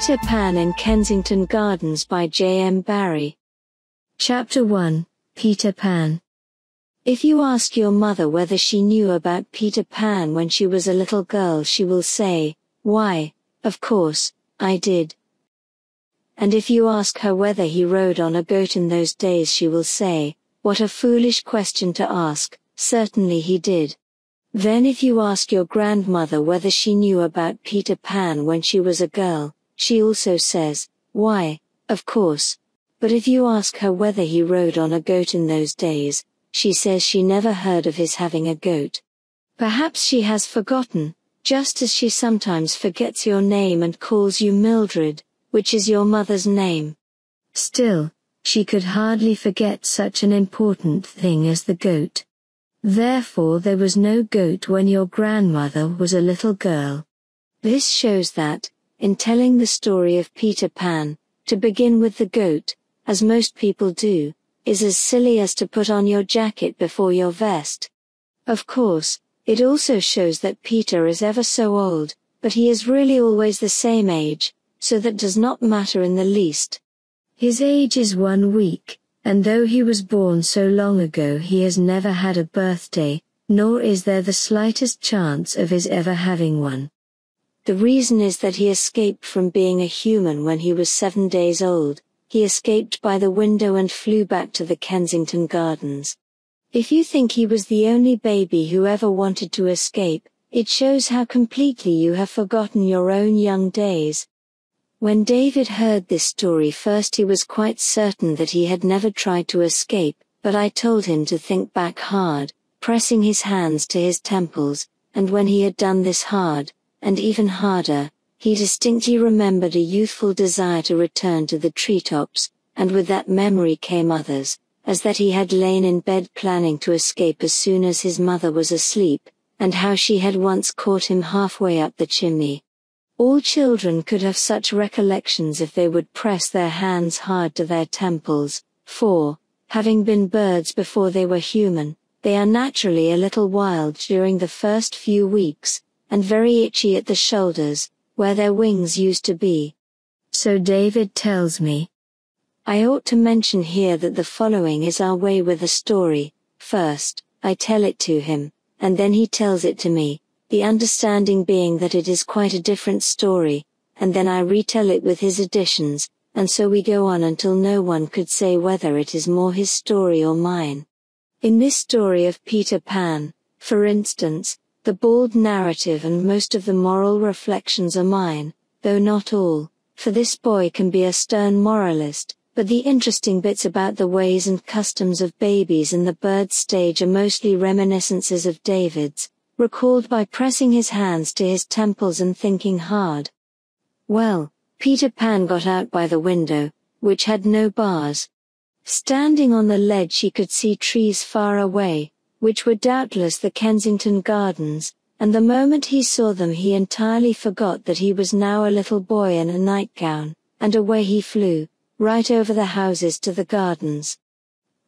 Peter Pan in Kensington Gardens by J. M. Barrie. Chapter 1 Peter Pan. If you ask your mother whether she knew about Peter Pan when she was a little girl, she will say, Why, of course, I did. And if you ask her whether he rode on a goat in those days, she will say, What a foolish question to ask, certainly he did. Then if you ask your grandmother whether she knew about Peter Pan when she was a girl, she also says, Why, of course. But if you ask her whether he rode on a goat in those days, she says she never heard of his having a goat. Perhaps she has forgotten, just as she sometimes forgets your name and calls you Mildred, which is your mother's name. Still, she could hardly forget such an important thing as the goat. Therefore there was no goat when your grandmother was a little girl. This shows that, in telling the story of Peter Pan, to begin with the goat, as most people do, is as silly as to put on your jacket before your vest. Of course, it also shows that Peter is ever so old, but he is really always the same age, so that does not matter in the least. His age is one week, and though he was born so long ago he has never had a birthday, nor is there the slightest chance of his ever having one. The reason is that he escaped from being a human when he was seven days old, he escaped by the window and flew back to the Kensington Gardens. If you think he was the only baby who ever wanted to escape, it shows how completely you have forgotten your own young days, when David heard this story first he was quite certain that he had never tried to escape, but I told him to think back hard, pressing his hands to his temples, and when he had done this hard, and even harder, he distinctly remembered a youthful desire to return to the treetops, and with that memory came others, as that he had lain in bed planning to escape as soon as his mother was asleep, and how she had once caught him halfway up the chimney, all children could have such recollections if they would press their hands hard to their temples, for, having been birds before they were human, they are naturally a little wild during the first few weeks, and very itchy at the shoulders, where their wings used to be. So David tells me. I ought to mention here that the following is our way with a story. First, I tell it to him, and then he tells it to me, the understanding being that it is quite a different story, and then I retell it with his additions, and so we go on until no one could say whether it is more his story or mine. In this story of Peter Pan, for instance, the bald narrative and most of the moral reflections are mine, though not all, for this boy can be a stern moralist, but the interesting bits about the ways and customs of babies in the bird stage are mostly reminiscences of David's, recalled by pressing his hands to his temples and thinking hard. Well, Peter Pan got out by the window, which had no bars. Standing on the ledge he could see trees far away, which were doubtless the Kensington Gardens, and the moment he saw them he entirely forgot that he was now a little boy in a nightgown, and away he flew, right over the houses to the gardens.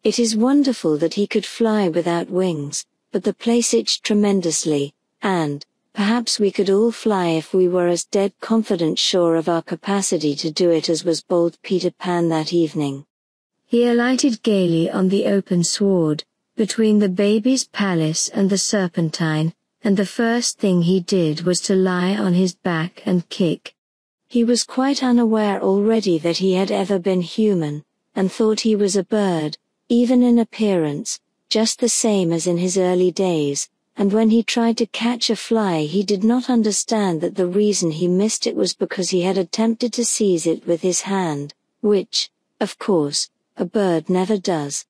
It is wonderful that he could fly without wings, but the place itched tremendously, and, perhaps we could all fly if we were as dead confident sure of our capacity to do it as was bold Peter Pan that evening. He alighted gaily on the open sward, between the baby's palace and the serpentine, and the first thing he did was to lie on his back and kick. He was quite unaware already that he had ever been human, and thought he was a bird, even in appearance, just the same as in his early days, and when he tried to catch a fly he did not understand that the reason he missed it was because he had attempted to seize it with his hand, which, of course, a bird never does.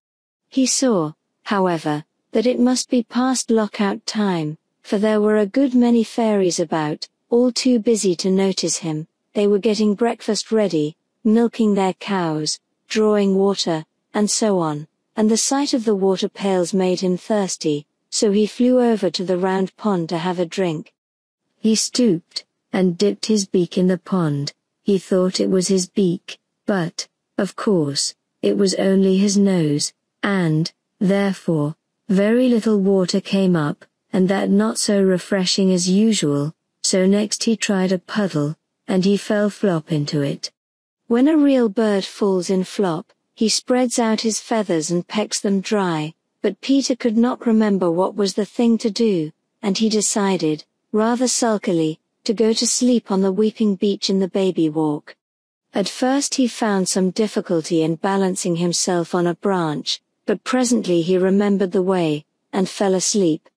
He saw, however, that it must be past lockout time, for there were a good many fairies about, all too busy to notice him, they were getting breakfast ready, milking their cows, drawing water, and so on. And the sight of the water pails made him thirsty, so he flew over to the round pond to have a drink. He stooped, and dipped his beak in the pond, he thought it was his beak, but, of course, it was only his nose, and, therefore, very little water came up, and that not so refreshing as usual, so next he tried a puddle, and he fell flop into it. When a real bird falls in flop, he spreads out his feathers and pecks them dry, but Peter could not remember what was the thing to do, and he decided, rather sulkily, to go to sleep on the weeping beech in the baby walk. At first he found some difficulty in balancing himself on a branch, but presently he remembered the way, and fell asleep.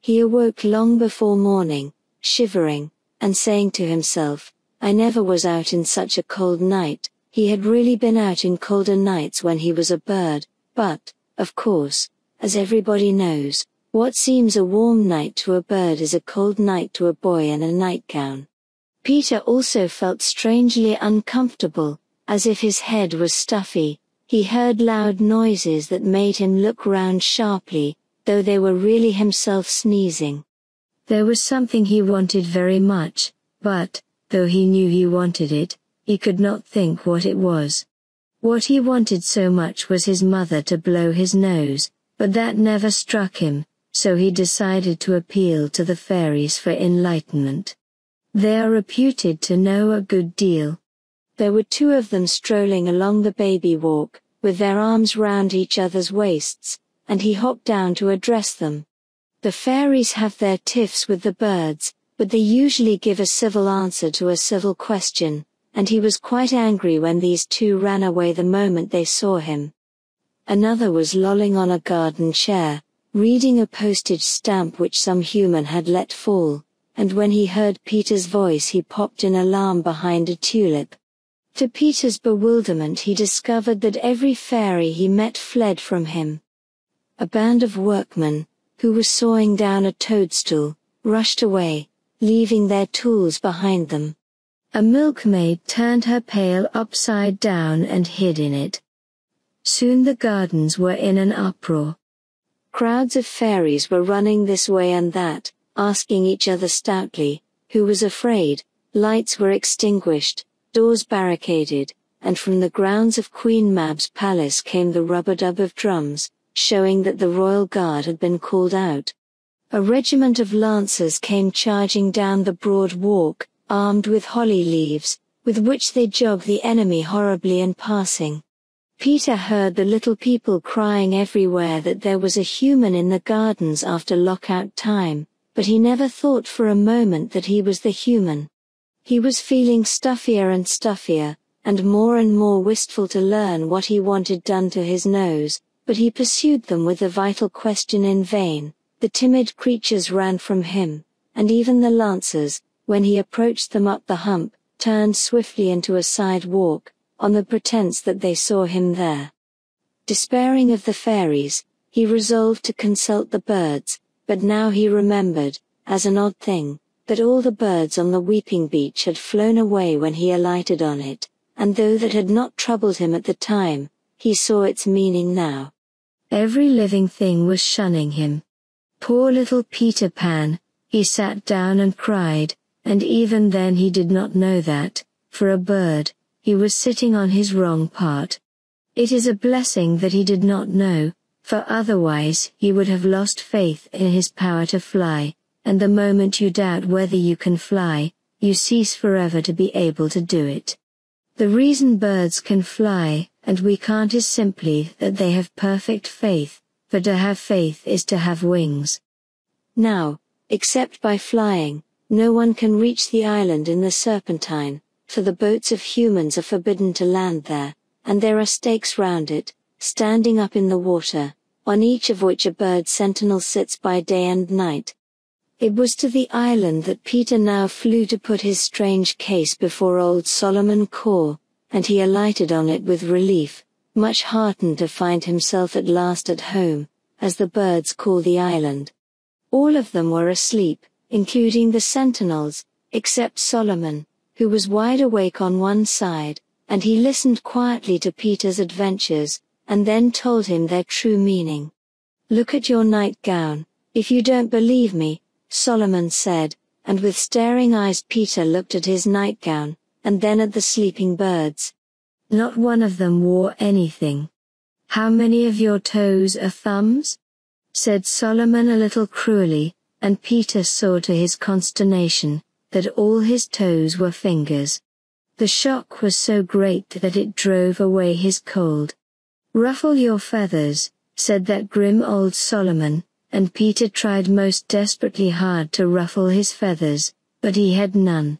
He awoke long before morning, shivering, and saying to himself, I never was out in such a cold night, he had really been out in colder nights when he was a bird, but, of course, as everybody knows, what seems a warm night to a bird is a cold night to a boy in a nightgown. Peter also felt strangely uncomfortable, as if his head was stuffy. He heard loud noises that made him look round sharply, though they were really himself sneezing. There was something he wanted very much, but, though he knew he wanted it, he could not think what it was. What he wanted so much was his mother to blow his nose, but that never struck him, so he decided to appeal to the fairies for enlightenment. They are reputed to know a good deal. There were two of them strolling along the baby walk, with their arms round each other's waists, and he hopped down to address them. The fairies have their tiffs with the birds, but they usually give a civil answer to a civil question, and he was quite angry when these two ran away the moment they saw him. Another was lolling on a garden chair, reading a postage stamp which some human had let fall, and when he heard Peter's voice he popped in alarm behind a tulip. To Peter's bewilderment he discovered that every fairy he met fled from him. A band of workmen, who were sawing down a toadstool, rushed away, leaving their tools behind them. A milkmaid turned her pail upside down and hid in it. Soon the gardens were in an uproar. Crowds of fairies were running this way and that, asking each other stoutly, who was afraid, lights were extinguished, doors barricaded, and from the grounds of Queen Mab's palace came the rub-a-dub of drums, showing that the royal guard had been called out. A regiment of lancers came charging down the broad walk, armed with holly leaves, with which they jogged the enemy horribly in passing. Peter heard the little people crying everywhere that there was a human in the gardens after lockout time, but he never thought for a moment that he was the human. He was feeling stuffier and stuffier, and more and more wistful to learn what he wanted done to his nose, but he pursued them with the vital question in vain. The timid creatures ran from him, and even the lancers, when he approached them up the hump, turned swiftly into a side walk, on the pretence that they saw him there. Despairing of the fairies, he resolved to consult the birds, but now he remembered, as an odd thing, that all the birds on the weeping beech had flown away when he alighted on it, and though that had not troubled him at the time, he saw its meaning now. Every living thing was shunning him. Poor little Peter Pan, he sat down and cried, and even then he did not know that, for a bird, he was sitting on his wrong part. It is a blessing that he did not know, for otherwise he would have lost faith in his power to fly, and the moment you doubt whether you can fly, you cease forever to be able to do it. The reason birds can fly, and we can't is simply that they have perfect faith, for to have faith is to have wings. Now, except by flying, no one can reach the island in the Serpentine, for the boats of humans are forbidden to land there, and there are stakes round it, standing up in the water, on each of which a bird sentinel sits by day and night. It was to the island that Peter now flew to put his strange case before old Solomon Caw, and he alighted on it with relief, much heartened to find himself at last at home, as the birds call the island. All of them were asleep, including the sentinels, except Solomon, who was wide awake on one side, and he listened quietly to Peter's adventures, and then told him their true meaning. Look at your nightgown, if you don't believe me, Solomon said, and with staring eyes Peter looked at his nightgown, and then at the sleeping birds. Not one of them wore anything. How many of your toes are thumbs? said Solomon a little cruelly, and Peter saw to his consternation that all his toes were fingers. The shock was so great that it drove away his cold. Ruffle your feathers, said that grim old Solomon, and Peter tried most desperately hard to ruffle his feathers, but he had none.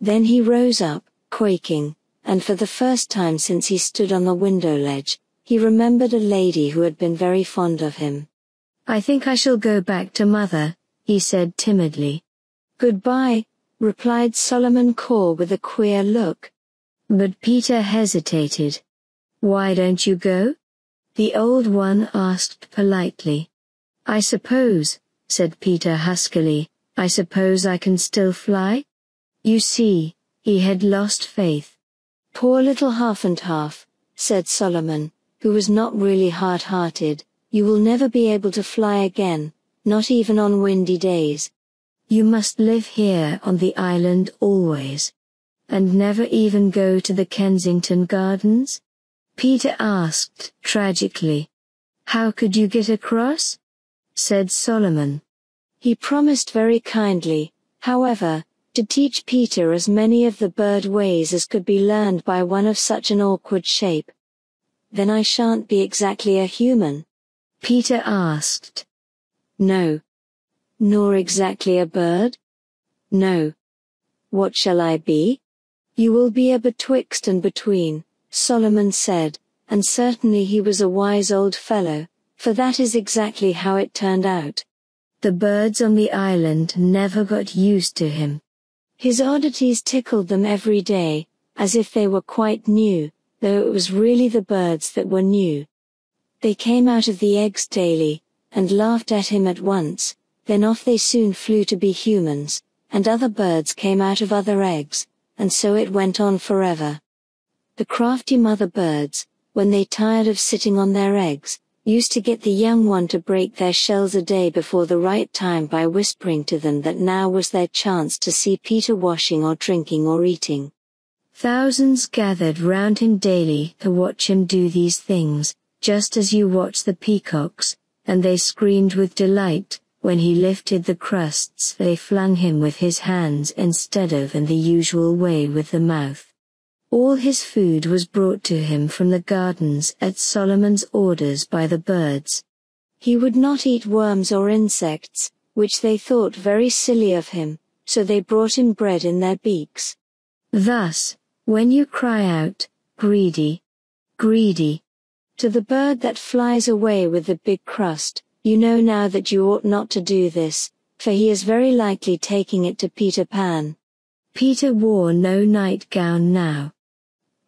Then he rose up, quaking, and for the first time since he stood on the window ledge, he remembered a lady who had been very fond of him. I think I shall go back to mother, he said timidly. Goodbye, replied Solomon Caw with a queer look. But Peter hesitated. Why don't you go? The old one asked politely. I suppose, said Peter huskily, I suppose I can still fly? You see, he had lost faith. Poor little half and half, said Solomon, who was not really hard-hearted, you will never be able to fly again, not even on windy days. You must live here on the island always. And never even go to the Kensington Gardens? Peter asked, tragically. How could you get across? Said Solomon. He promised very kindly, however, to teach Peter as many of the bird ways as could be learned by one of such an awkward shape. Then I shan't be exactly a human? Peter asked. No. Nor exactly a bird? No. What shall I be? You will be a betwixt and between, Solomon said, and certainly he was a wise old fellow, for that is exactly how it turned out. The birds on the island never got used to him. His oddities tickled them every day, as if they were quite new, though it was really the birds that were new. They came out of the eggs daily, and laughed at him at once, then off they soon flew to be humans, and other birds came out of other eggs, and so it went on forever. The crafty mother birds, when they tired of sitting on their eggs, used to get the young one to break their shells a day before the right time by whispering to them that now was their chance to see Peter washing or drinking or eating. Thousands gathered round him daily to watch him do these things, just as you watch the peacocks, and they screamed with delight when he lifted the crusts they flung him with his hands instead of in the usual way with the mouth. All his food was brought to him from the gardens at Solomon's orders by the birds. He would not eat worms or insects, which they thought very silly of him, so they brought him bread in their beaks. Thus, when you cry out, greedy, greedy, to the bird that flies away with the big crust, you know now that you ought not to do this, for he is very likely taking it to Peter Pan. Peter wore no nightgown now.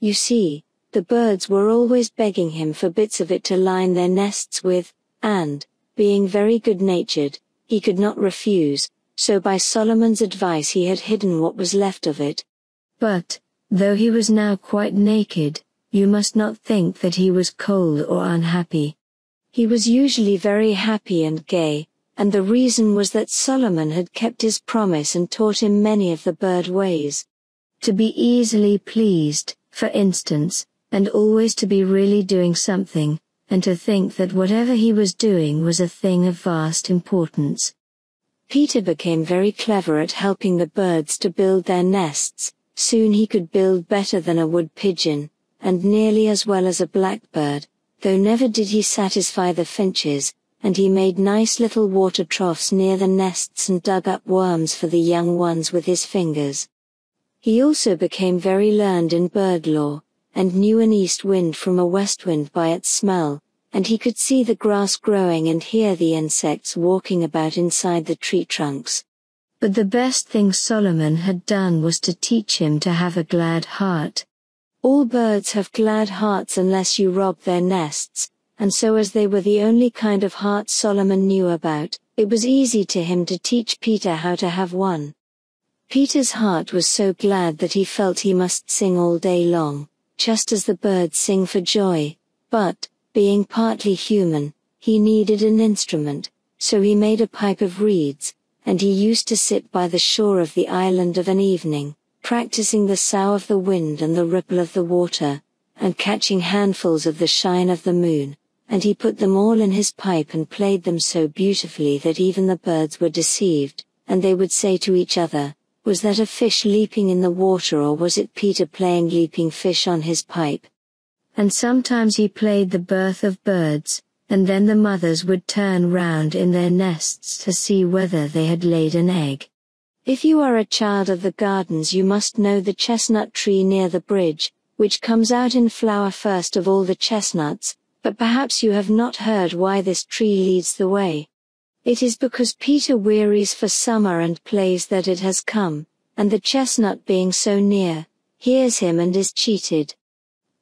You see, the birds were always begging him for bits of it to line their nests with, and, being very good-natured, he could not refuse, so by Solomon's advice he had hidden what was left of it. But, though he was now quite naked, you must not think that he was cold or unhappy. He was usually very happy and gay, and the reason was that Solomon had kept his promise and taught him many of the bird ways. To be easily pleased, for instance, and always to be really doing something, and to think that whatever he was doing was a thing of vast importance. Peter became very clever at helping the birds to build their nests, soon he could build better than a wood pigeon, and nearly as well as a blackbird, though never did he satisfy the finches, and he made nice little water troughs near the nests and dug up worms for the young ones with his fingers. He also became very learned in bird law, and knew an east wind from a west wind by its smell, and he could see the grass growing and hear the insects walking about inside the tree trunks. But the best thing Solomon had done was to teach him to have a glad heart. All birds have glad hearts unless you rob their nests, and so as they were the only kind of heart Solomon knew about, it was easy to him to teach Peter how to have one. Peter's heart was so glad that he felt he must sing all day long, just as the birds sing for joy, but, being partly human, he needed an instrument, so he made a pipe of reeds, and he used to sit by the shore of the island of an evening, practicing the sough of the wind and the ripple of the water, and catching handfuls of the shine of the moon, and he put them all in his pipe and played them so beautifully that even the birds were deceived, and they would say to each other, Was that a fish leaping in the water or was it Peter playing leaping fish on his pipe? And sometimes he played the birth of birds, and then the mothers would turn round in their nests to see whether they had laid an egg. If you are a child of the gardens you must know the chestnut tree near the bridge, which comes out in flower first of all the chestnuts, but perhaps you have not heard why this tree leads the way. It is because Peter wearies for summer and plays that it has come, and the chestnut being so near, hears him and is cheated.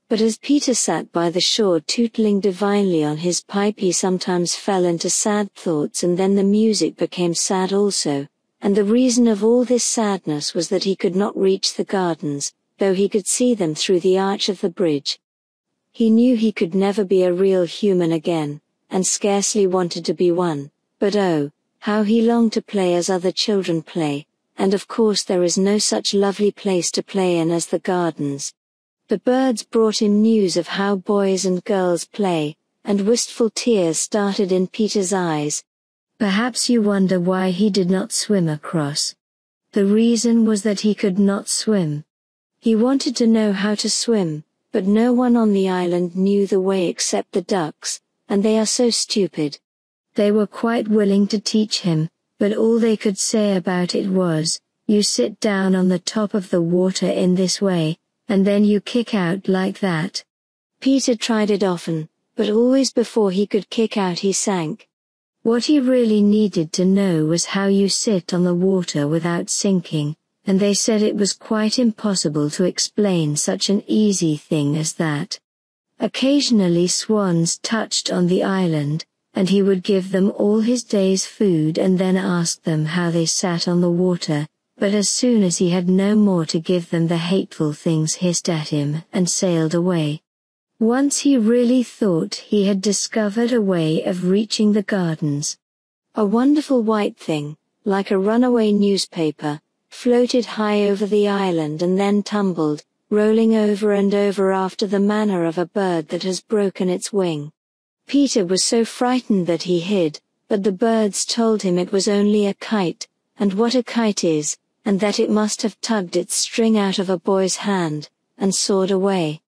But as Peter sat by the shore tootling divinely on his pipe he sometimes fell into sad thoughts and then the music became sad also, and the reason of all this sadness was that he could not reach the gardens, though he could see them through the arch of the bridge. He knew he could never be a real human again, and scarcely wanted to be one. But oh, how he longed to play as other children play, and of course there is no such lovely place to play in as the gardens. The birds brought him news of how boys and girls play, and wistful tears started in Peter's eyes. Perhaps you wonder why he did not swim across. The reason was that he could not swim. He wanted to know how to swim, but no one on the island knew the way except the ducks, and they are so stupid. They were quite willing to teach him, but all they could say about it was, you sit down on the top of the water in this way, and then you kick out like that. Peter tried it often, but always before he could kick out he sank. What he really needed to know was how you sit on the water without sinking, and they said it was quite impossible to explain such an easy thing as that. Occasionally swans touched on the island, and he would give them all his day's food and then ask them how they sat on the water, but as soon as he had no more to give them the hateful things hissed at him and sailed away. Once he really thought he had discovered a way of reaching the gardens. A wonderful white thing, like a runaway newspaper, floated high over the island and then tumbled, rolling over and over after the manner of a bird that has broken its wing. Peter was so frightened that he hid, but the birds told him it was only a kite, and what a kite is, and that it must have tugged its string out of a boy's hand, and soared away.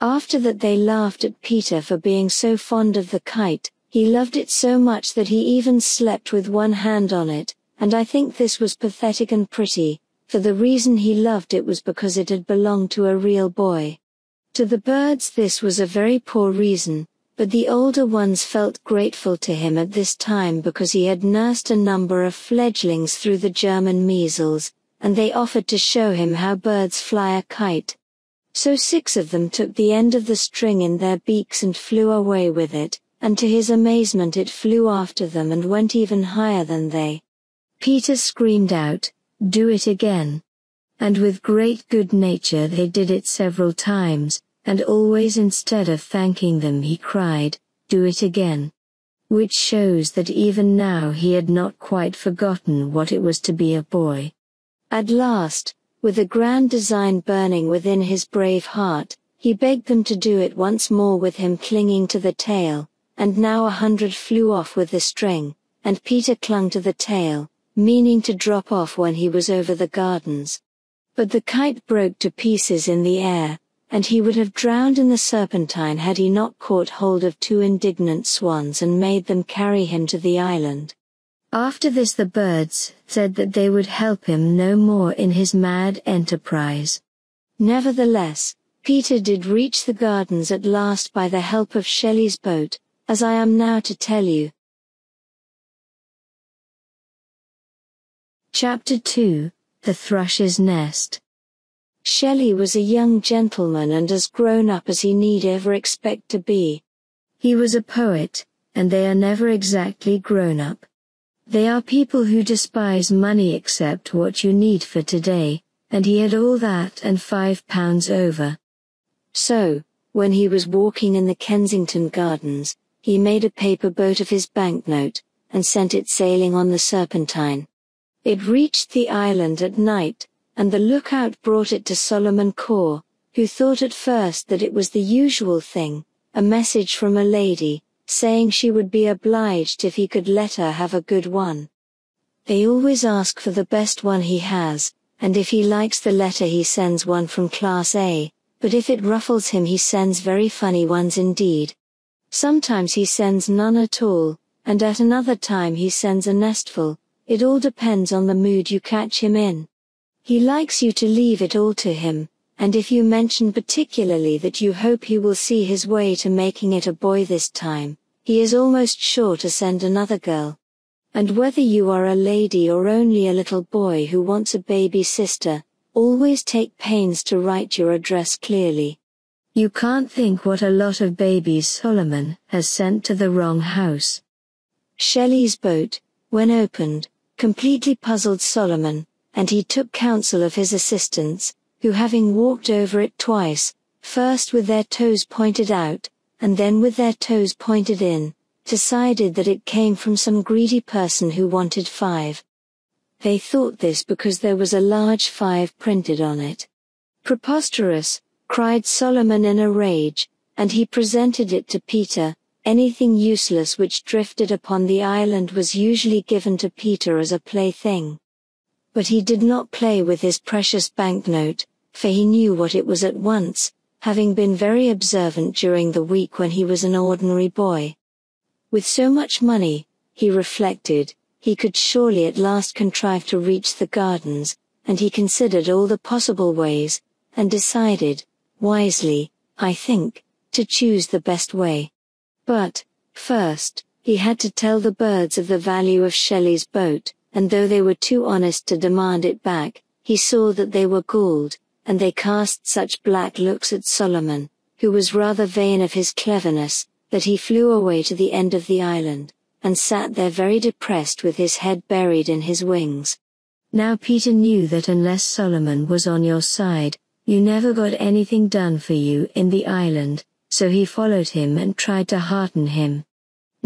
After that they laughed at Peter for being so fond of the kite, he loved it so much that he even slept with one hand on it, and I think this was pathetic and pretty, for the reason he loved it was because it had belonged to a real boy. To the birds this was a very poor reason, but the older ones felt grateful to him at this time because he had nursed a number of fledglings through the German measles, and they offered to show him how birds fly a kite. So six of them took the end of the string in their beaks and flew away with it, and to his amazement it flew after them and went even higher than they. Peter screamed out, Do it again. And with great good nature they did it several times, and always instead of thanking them he cried, Do it again. Which shows that even now he had not quite forgotten what it was to be a boy. At last, with a grand design burning within his brave heart, he begged them to do it once more with him clinging to the tail, and now a hundred flew off with the string, and Peter clung to the tail, meaning to drop off when he was over the gardens. But the kite broke to pieces in the air, and he would have drowned in the Serpentine had he not caught hold of two indignant swans and made them carry him to the island. After this the birds said that they would help him no more in his mad enterprise. Nevertheless, Peter did reach the gardens at last by the help of Shelley's boat, as I am now to tell you. Chapter 2 The Thrush's Nest Shelley was a young gentleman and as grown up as he need ever expect to be. He was a poet, and they are never exactly grown up. They are people who despise money except what you need for today, and he had all that and five pounds over. So, when he was walking in the Kensington Gardens, he made a paper boat of his banknote, and sent it sailing on the Serpentine. It reached the island at night, and the lookout brought it to Solomon Caw, who thought at first that it was the usual thing, a message from a lady, saying she would be obliged if he could let her have a good one. They always ask for the best one he has, and if he likes the letter he sends one from class A, but if it ruffles him he sends very funny ones indeed. Sometimes he sends none at all, and at another time he sends a nestful, it all depends on the mood you catch him in. He likes you to leave it all to him, and if you mention particularly that you hope he will see his way to making it a boy this time, he is almost sure to send another girl. And whether you are a lady or only a little boy who wants a baby sister, always take pains to write your address clearly. You can't think what a lot of babies Solomon has sent to the wrong house. Shelley's boat, when opened, completely puzzled Solomon, and he took counsel of his assistants, who having walked over it twice, first with their toes pointed out, and then with their toes pointed in, decided that it came from some greedy person who wanted five. They thought this because there was a large five printed on it. Preposterous, cried Solomon in a rage, and he presented it to Peter. Anything useless which drifted upon the island was usually given to Peter as a plaything. But he did not play with his precious banknote, for he knew what it was at once, having been very observant during the week when he was an ordinary boy. With so much money, he reflected, he could surely at last contrive to reach the gardens, and he considered all the possible ways, and decided, wisely, I think, to choose the best way. But, first, he had to tell the birds of the value of Shelley's boat, and though they were too honest to demand it back, he saw that they were galled, and they cast such black looks at Solomon, who was rather vain of his cleverness, that he flew away to the end of the island, and sat there very depressed with his head buried in his wings. Now Peter knew that unless Solomon was on your side, you never got anything done for you in the island, so he followed him and tried to hearten him.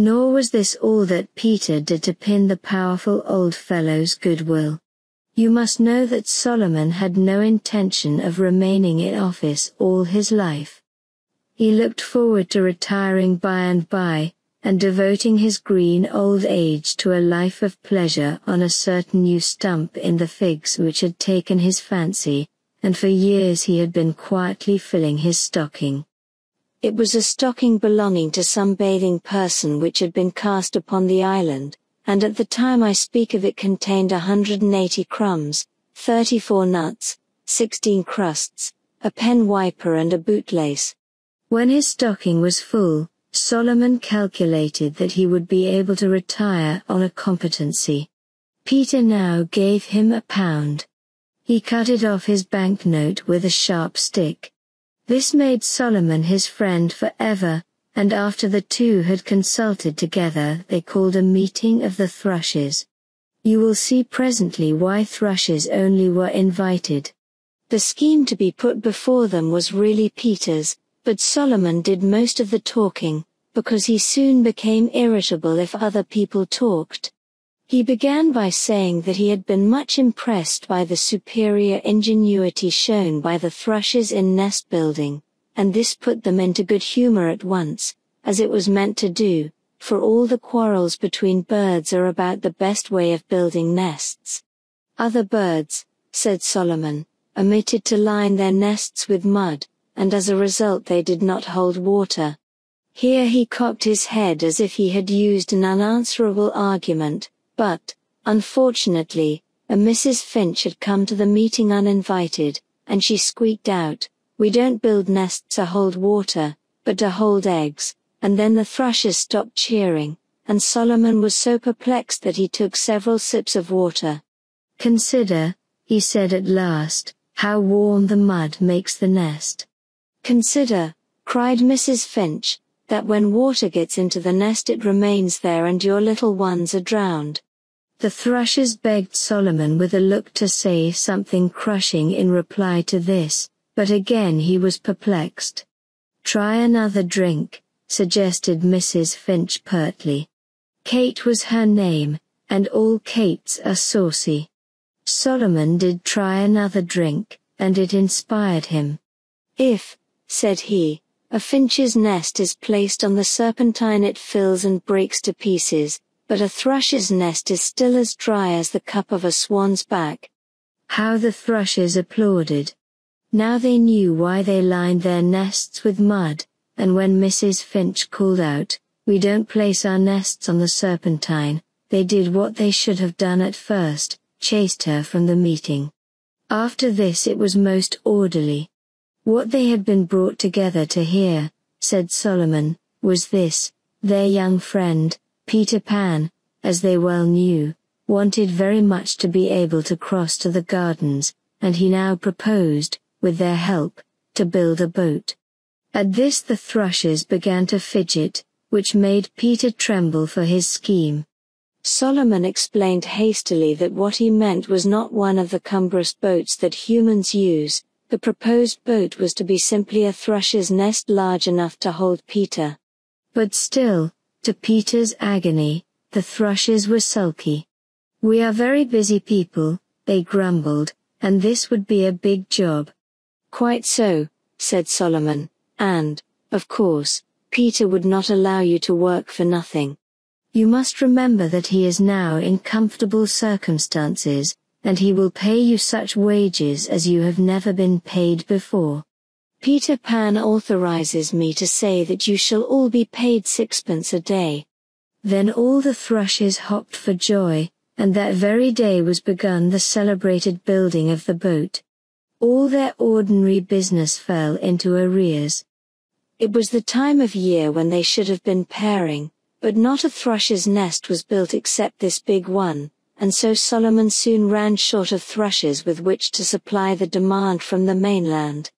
Nor was this all that Peter did to pin the powerful old fellow's goodwill. You must know that Solomon had no intention of remaining in office all his life. He looked forward to retiring by and by, and devoting his green old age to a life of pleasure on a certain new stump in the figs which had taken his fancy, and for years he had been quietly filling his stocking. It was a stocking belonging to some bathing person which had been cast upon the island, and at the time I speak of it contained a hundred and eighty crumbs, thirty-four nuts, sixteen crusts, a pen wiper and a bootlace. When his stocking was full, Solomon calculated that he would be able to retire on a competency. Peter now gave him a pound. He cut it off his banknote with a sharp stick. This made Solomon his friend for ever, and after the two had consulted together they called a meeting of the thrushes. You will see presently why thrushes only were invited. The scheme to be put before them was really Peter's, but Solomon did most of the talking, because he soon became irritable if other people talked. He began by saying that he had been much impressed by the superior ingenuity shown by the thrushes in nest building, and this put them into good humor at once, as it was meant to do, for all the quarrels between birds are about the best way of building nests. Other birds, said Solomon, omitted to line their nests with mud, and as a result they did not hold water. Here he cocked his head as if he had used an unanswerable argument, but, unfortunately, a Mrs. Finch had come to the meeting uninvited, and she squeaked out, We don't build nests to hold water, but to hold eggs, and then the thrushes stopped cheering, and Solomon was so perplexed that he took several sips of water. Consider, he said at last, how warm the mud makes the nest. Consider, cried Mrs. Finch, that when water gets into the nest it remains there and your little ones are drowned. The thrushes begged Solomon with a look to say something crushing in reply to this, but again he was perplexed. Try another drink, suggested Mrs. Finch pertly. Kate was her name, and all Kates are saucy. Solomon did try another drink, and it inspired him. If, said he. A finch's nest is placed on the serpentine it fills and breaks to pieces, but a thrush's nest is still as dry as the cup of a swan's back. How the thrushes applauded. Now they knew why they lined their nests with mud, and when Mrs. Finch called out, We don't place our nests on the serpentine, they did what they should have done at first, chased her from the meeting. After this it was most orderly. What they had been brought together to hear, said Solomon, was this, their young friend, Peter Pan, as they well knew, wanted very much to be able to cross to the gardens, and he now proposed, with their help, to build a boat. At this the thrushes began to fidget, which made Peter tremble for his scheme. Solomon explained hastily that what he meant was not one of the cumbrous boats that humans use, the proposed boat was to be simply a thrush's nest large enough to hold Peter. But still, to Peter's agony, the thrushes were sulky. We are very busy people, they grumbled, and this would be a big job. Quite so, said Solomon, and, of course, Peter would not allow you to work for nothing. You must remember that he is now in comfortable circumstances, and he will pay you such wages as you have never been paid before. Peter Pan authorizes me to say that you shall all be paid sixpence a day. Then all the thrushes hopped for joy, and that very day was begun the celebrated building of the boat. All their ordinary business fell into arrears. It was the time of year when they should have been pairing, but not a thrush's nest was built except this big one, and so Solomon soon ran short of thrushes with which to supply the demand from the mainland.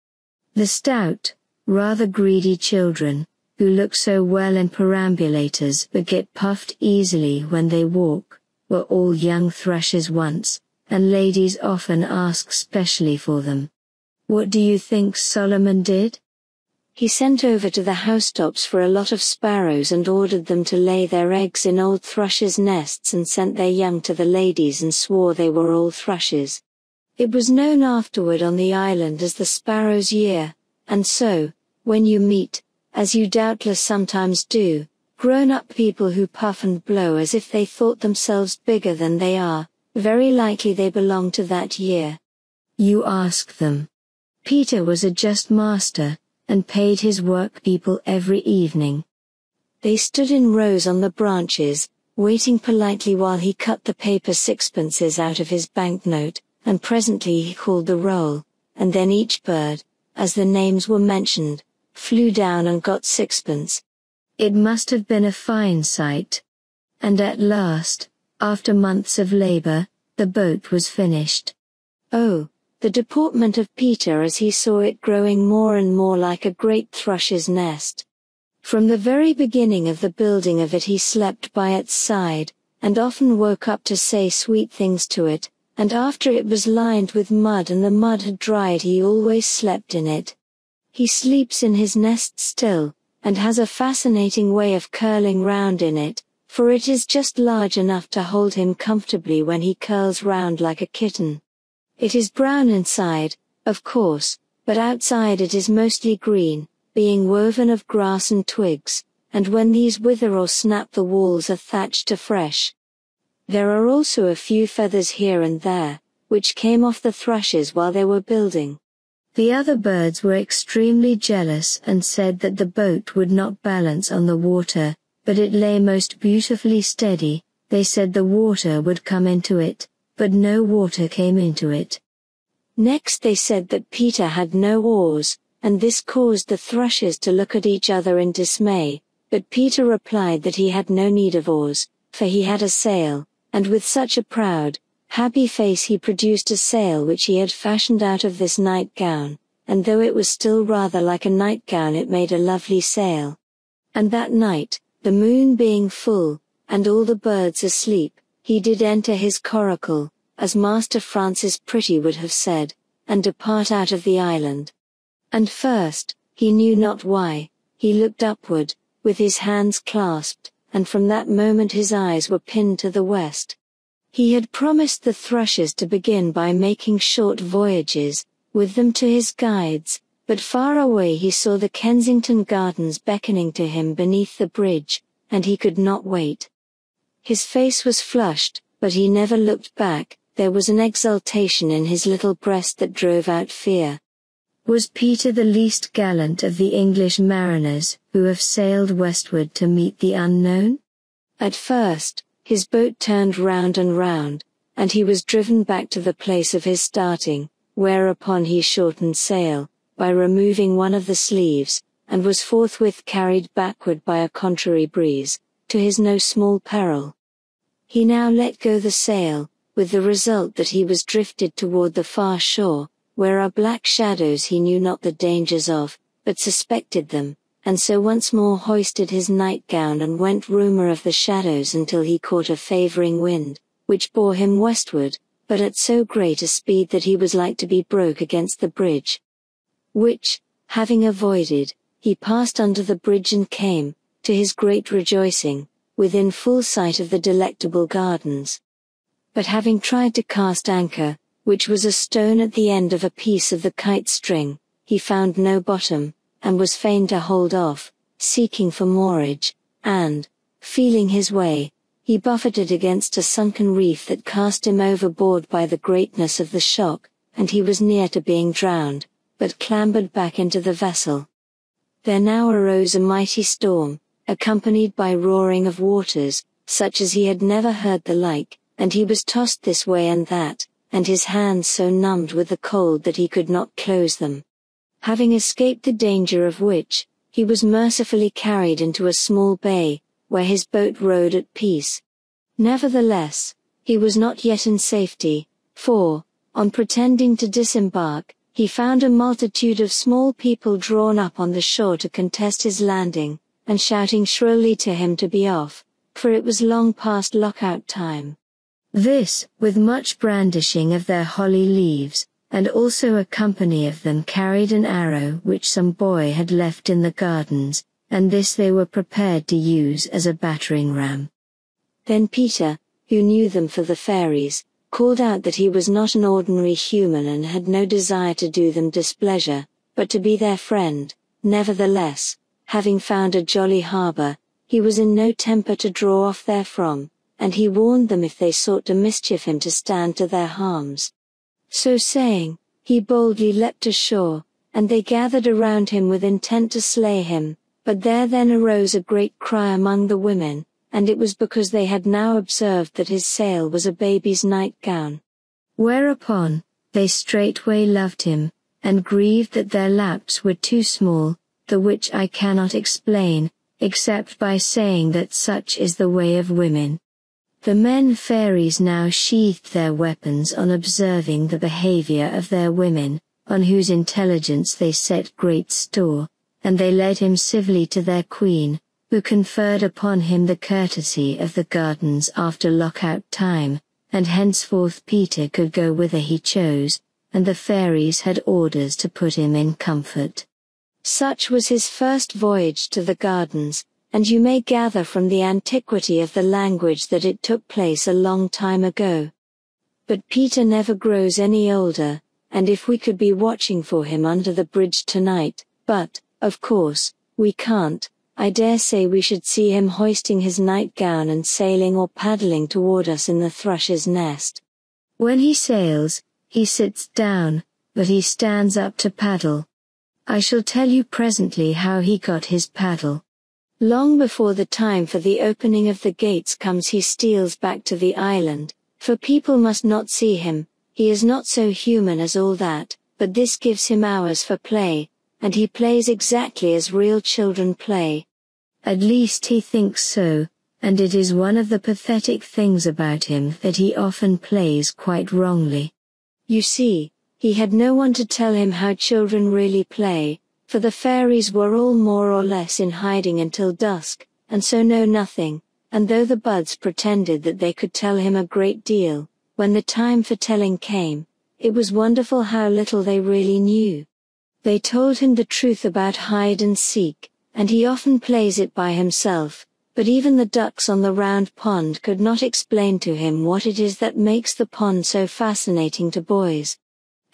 The stout, rather greedy children, who look so well in perambulators but get puffed easily when they walk, were all young thrushes once, and ladies often ask specially for them. What do you think Solomon did? He sent over to the housetops for a lot of sparrows and ordered them to lay their eggs in old thrushes' nests and sent their young to the ladies and swore they were all thrushes. It was known afterward on the island as the sparrow's year, and so, when you meet, as you doubtless sometimes do, grown-up people who puff and blow as if they thought themselves bigger than they are, very likely they belong to that year. You ask them. Peter was a just master, and paid his work people every evening. They stood in rows on the branches, waiting politely while he cut the paper sixpences out of his banknote, and presently he called the roll, and then each bird, as the names were mentioned, flew down and got sixpence. It must have been a fine sight. And at last, after months of labor, the boat was finished. Oh, the deportment of Peter as he saw it growing more and more like a great thrush's nest. From the very beginning of the building of it he slept by its side, and often woke up to say sweet things to it, and after it was lined with mud and the mud had dried he always slept in it. He sleeps in his nest still, and has a fascinating way of curling round in it, for it is just large enough to hold him comfortably when he curls round like a kitten. It is brown inside, of course, but outside it is mostly green, being woven of grass and twigs, and when these wither or snap the walls are thatched afresh. There are also a few feathers here and there, which came off the thrushes while they were building. The other birds were extremely jealous and said that the boat would not balance on the water, but it lay most beautifully steady, they said the water would come into it, but no water came into it. Next they said that Peter had no oars, and this caused the thrushes to look at each other in dismay, but Peter replied that he had no need of oars, for he had a sail, and with such a proud, happy face he produced a sail which he had fashioned out of this nightgown, and though it was still rather like a nightgown it made a lovely sail. And that night, the moon being full, and all the birds asleep, he did enter his coracle, as Master Francis Pretty would have said, and depart out of the island. And first, he knew not why, he looked upward, with his hands clasped, and from that moment his eyes were pinned to the west. He had promised the thrushes to begin by making short voyages, with them to his guides, but far away he saw the Kensington Gardens beckoning to him beneath the bridge, and he could not wait. His face was flushed, but he never looked back, there was an exultation in his little breast that drove out fear. Was Peter the least gallant of the English mariners who have sailed westward to meet the unknown? At first, his boat turned round and round, and he was driven back to the place of his starting, whereupon he shortened sail, by removing one of the sleeves, and was forthwith carried backward by a contrary breeze, to his no small peril. He now let go the sail, with the result that he was drifted toward the far shore, where are black shadows he knew not the dangers of, but suspected them, and so once more hoisted his nightgown and went roomer of the shadows until he caught a favoring wind, which bore him westward, but at so great a speed that he was like to be broke against the bridge. Which, having avoided, he passed under the bridge and came, to his great rejoicing, within full sight of the delectable gardens but having tried to cast anchor, which was a stone at the end of a piece of the kite string, he found no bottom, and was fain to hold off, seeking for moorage, and, feeling his way, he buffeted against a sunken reef that cast him overboard by the greatness of the shock, and he was near to being drowned, but clambered back into the vessel. There now arose a mighty storm, accompanied by roaring of waters, such as he had never heard the like, and he was tossed this way and that, and his hands so numbed with the cold that he could not close them. Having escaped the danger of which, he was mercifully carried into a small bay, where his boat rode at peace. Nevertheless, he was not yet in safety, for, on pretending to disembark, he found a multitude of small people drawn up on the shore to contest his landing, and shouting shrilly to him to be off, for it was long past lockout time. This, with much brandishing of their holly leaves, and also a company of them carried an arrow which some boy had left in the gardens, and this they were prepared to use as a battering ram. Then Peter, who knew them for the fairies, called out that he was not an ordinary human and had no desire to do them displeasure, but to be their friend, nevertheless, having found a jolly harbor, he was in no temper to draw off therefrom, and he warned them if they sought to mischief him to stand to their harms. So saying, he boldly leapt ashore, and they gathered around him with intent to slay him, but there then arose a great cry among the women, and it was because they had now observed that his sail was a baby's nightgown. Whereupon, they straightway loved him, and grieved that their laps were too small, the which I cannot explain, except by saying that such is the way of women. The men fairies now sheathed their weapons on observing the behavior of their women, on whose intelligence they set great store, and they led him civilly to their queen, who conferred upon him the courtesy of the gardens after lockout time, and henceforth Peter could go whither he chose, and the fairies had orders to put him in comfort. Such was his first voyage to the gardens, and you may gather from the antiquity of the language that it took place a long time ago. But Peter never grows any older, and if we could be watching for him under the bridge tonight, but, of course, we can't, I dare say we should see him hoisting his nightgown and sailing or paddling toward us in the thrush's nest. When he sails, he sits down, but he stands up to paddle. I shall tell you presently how he got his paddle. Long before the time for the opening of the gates comes he steals back to the island, for people must not see him, he is not so human as all that, but this gives him hours for play, and he plays exactly as real children play. At least he thinks so, and it is one of the pathetic things about him that he often plays quite wrongly. You see, he had no one to tell him how children really play, for the fairies were all more or less in hiding until dusk, and so know nothing, and though the buds pretended that they could tell him a great deal, when the time for telling came, it was wonderful how little they really knew. They told him the truth about hide and seek, and he often plays it by himself, but even the ducks on the round pond could not explain to him what it is that makes the pond so fascinating to boys.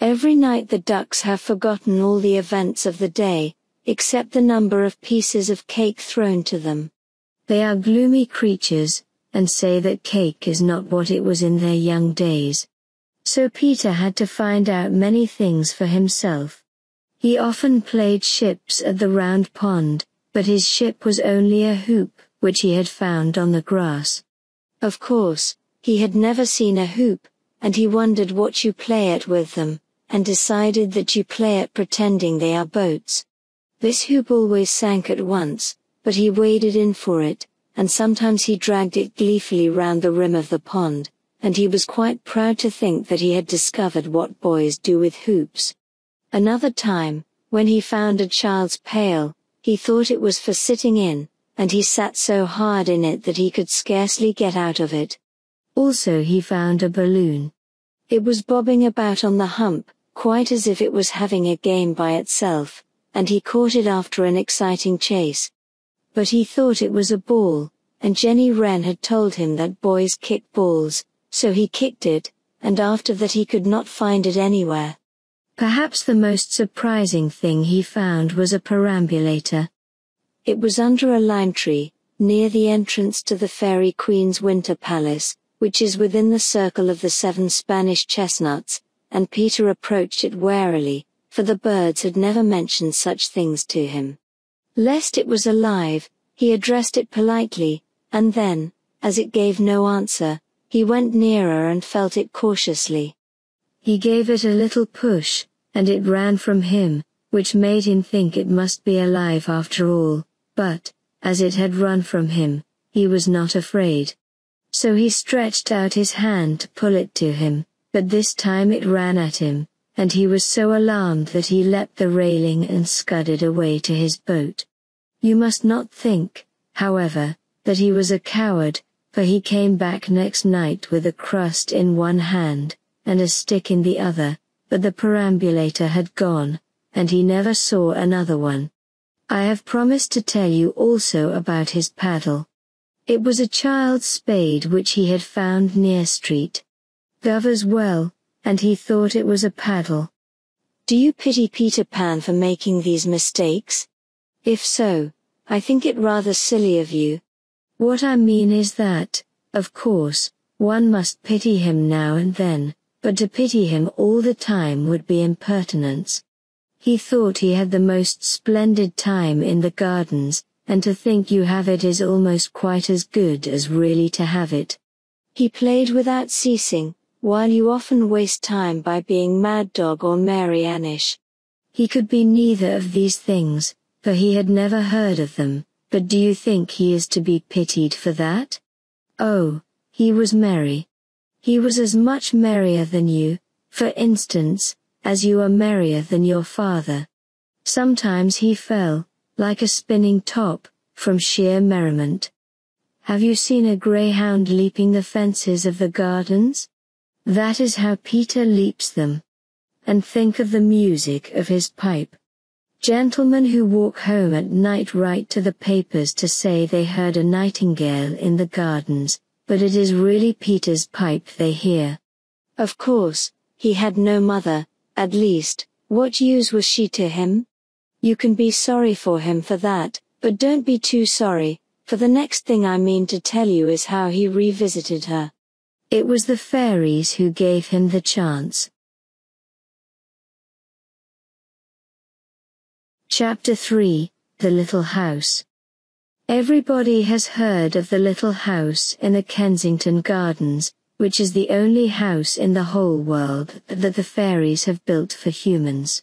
Every night the ducks have forgotten all the events of the day, except the number of pieces of cake thrown to them. They are gloomy creatures, and say that cake is not what it was in their young days. So Peter had to find out many things for himself. He often played ships at the round pond, but his ship was only a hoop, which he had found on the grass. Of course, he had never seen a hoop, and he wondered what you play at with them, and decided that you play at pretending they are boats. This hoop always sank at once, but he waded in for it, and sometimes he dragged it gleefully round the rim of the pond, and he was quite proud to think that he had discovered what boys do with hoops. Another time, when he found a child's pail, he thought it was for sitting in, and he sat so hard in it that he could scarcely get out of it. Also he found a balloon. It was bobbing about on the hump, quite as if it was having a game by itself, and he caught it after an exciting chase. But he thought it was a ball, and Jenny Wren had told him that boys kick balls, so he kicked it, and after that he could not find it anywhere. Perhaps the most surprising thing he found was a perambulator. It was under a lime tree, near the entrance to the Fairy Queen's Winter Palace, which is within the circle of the seven Spanish chestnuts, and Peter approached it warily, for the birds had never mentioned such things to him. Lest it was alive, he addressed it politely, and then, as it gave no answer, he went nearer and felt it cautiously. He gave it a little push, and it ran from him, which made him think it must be alive after all, but, as it had run from him, he was not afraid. So he stretched out his hand to pull it to him, but this time it ran at him, and he was so alarmed that he leapt the railing and scudded away to his boat. You must not think, however, that he was a coward, for he came back next night with a crust in one hand, and a stick in the other, but the perambulator had gone, and he never saw another one. I have promised to tell you also about his paddle. It was a child's spade which he had found near street. Govor's well, and he thought it was a paddle. Do you pity Peter Pan for making these mistakes? If so, I think it rather silly of you. What I mean is that, of course, one must pity him now and then, but to pity him all the time would be impertinence. He thought he had the most splendid time in the gardens, and to think you have it is almost quite as good as really to have it. He played without ceasing, while you often waste time by being Mad Dog or Mary Annish. He could be neither of these things, for he had never heard of them, but do you think he is to be pitied for that? Oh, he was merry. He was as much merrier than you, for instance, as you are merrier than your father. Sometimes he fell, like a spinning top, from sheer merriment. Have you seen a greyhound leaping the fences of the gardens? That is how Peter leaps them. And think of the music of his pipe. Gentlemen who walk home at night write to the papers to say they heard a nightingale in the gardens, but it is really Peter's pipe they hear. Of course, he had no mother, at least, what use was she to him? You can be sorry for him for that, but don't be too sorry, for the next thing I mean to tell you is how he revisited her. It was the fairies who gave him the chance. Chapter 3 The Little House Everybody has heard of the little house in the Kensington Gardens, which is the only house in the whole world that the fairies have built for humans.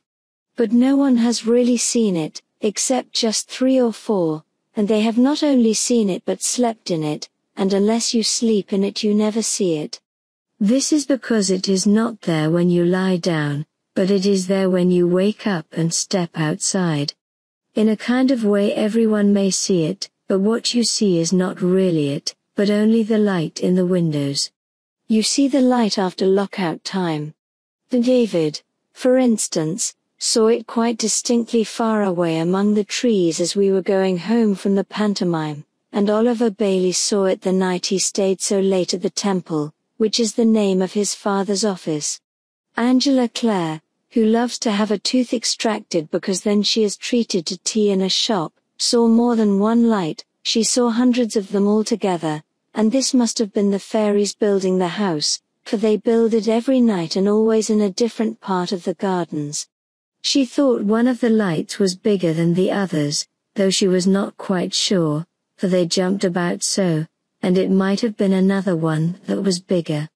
But no one has really seen it, except just three or four, and they have not only seen it but slept in it, and unless you sleep in it you never see it. This is because it is not there when you lie down, but it is there when you wake up and step outside. In a kind of way everyone may see it, but what you see is not really it, but only the light in the windows. You see the light after lockout time. David, for instance, saw it quite distinctly far away among the trees as we were going home from the pantomime and Oliver Bailey saw it the night he stayed so late at the temple, which is the name of his father's office. Angela Clare, who loves to have a tooth extracted because then she is treated to tea in a shop, saw more than one light, she saw hundreds of them all together, and this must have been the fairies building the house, for they builded every night and always in a different part of the gardens. She thought one of the lights was bigger than the others, though she was not quite sure, for they jumped about so, and it might have been another one that was bigger.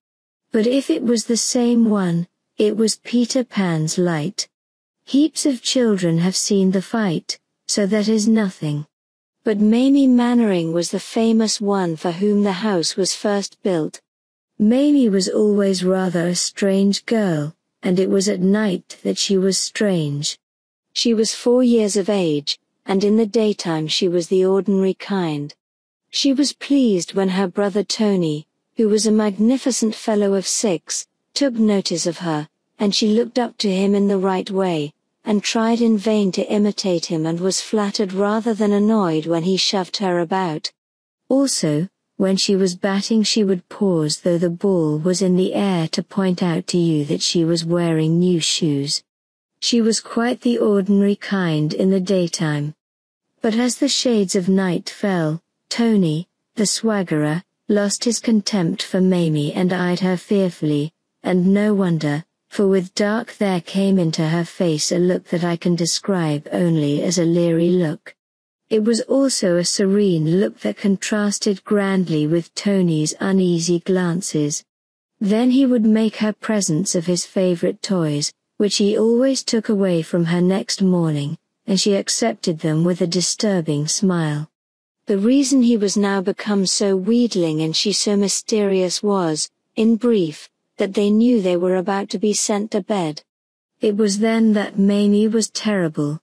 But if it was the same one, it was Peter Pan's light. Heaps of children have seen the fight, so that is nothing. But Mamie Mannering was the famous one for whom the house was first built. Mamie was always rather a strange girl, and it was at night that she was strange. She was four years of age, and in the daytime she was the ordinary kind. She was pleased when her brother Tony, who was a magnificent fellow of six, took notice of her, and she looked up to him in the right way, and tried in vain to imitate him and was flattered rather than annoyed when he shoved her about. Also, when she was batting she would pause though the ball was in the air to point out to you that she was wearing new shoes. She was quite the ordinary kind in the daytime. But as the shades of night fell, Tony, the swaggerer, lost his contempt for Mamie and eyed her fearfully, and no wonder, for with dark there came into her face a look that I can describe only as a leery look. It was also a serene look that contrasted grandly with Tony's uneasy glances. Then he would make her presents of his favorite toys, which he always took away from her next morning, and she accepted them with a disturbing smile. The reason he was now become so wheedling and she so mysterious was, in brief, that they knew they were about to be sent to bed. It was then that Mamie was terrible.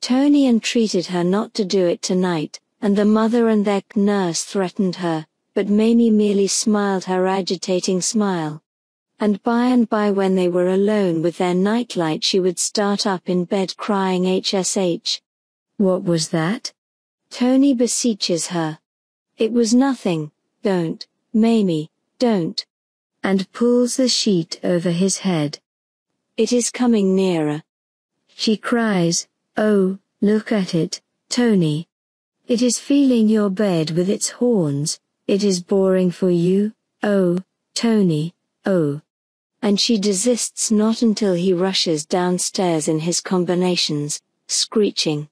Tony entreated her not to do it tonight, and the mother and their nurse threatened her, but Mamie merely smiled her agitating smile. And by and by when they were alone with their nightlight she would start up in bed crying HSH. What was that? Tony beseeches her. It was nothing, don't, Mamie, don't and pulls the sheet over his head. It is coming nearer. She cries, Oh, look at it, Tony. It is feeling your bed with its horns, it is boring for you, oh, Tony, oh. And she desists not until he rushes downstairs in his combinations, screeching.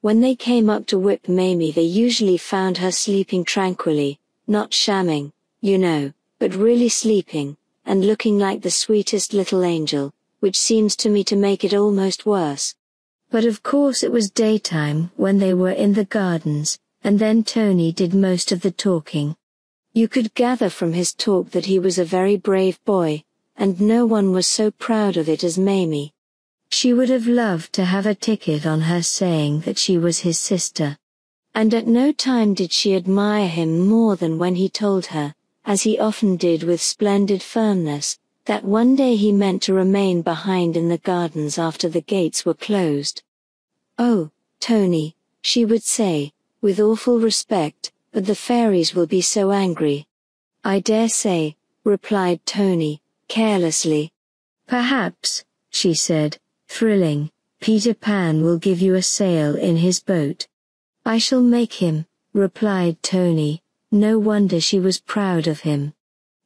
When they came up to whip Mamie they usually found her sleeping tranquilly, not shamming, you know but really sleeping, and looking like the sweetest little angel, which seems to me to make it almost worse. But of course it was daytime when they were in the gardens, and then Tony did most of the talking. You could gather from his talk that he was a very brave boy, and no one was so proud of it as Mamie. She would have loved to have a ticket on her saying that she was his sister. And at no time did she admire him more than when he told her, as he often did with splendid firmness, that one day he meant to remain behind in the gardens after the gates were closed. Oh, Tony, she would say, with awful respect, but the fairies will be so angry. I dare say, replied Tony, carelessly. Perhaps, she said, thrilling, Peter Pan will give you a sail in his boat. I shall make him, replied Tony, no wonder she was proud of him.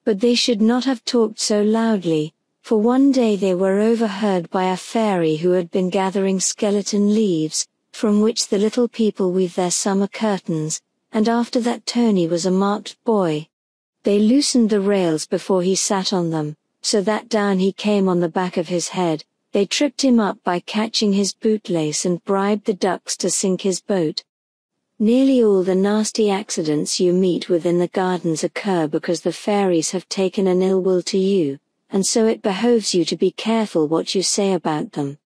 But they should not have talked so loudly, for one day they were overheard by a fairy who had been gathering skeleton leaves, from which the little people weave their summer curtains, and after that Tony was a marked boy. They loosened the rails before he sat on them, so that down he came on the back of his head, they tripped him up by catching his bootlace and bribed the ducks to sink his boat. Nearly all the nasty accidents you meet with in the gardens occur because the fairies have taken an ill will to you, and so it behoves you to be careful what you say about them.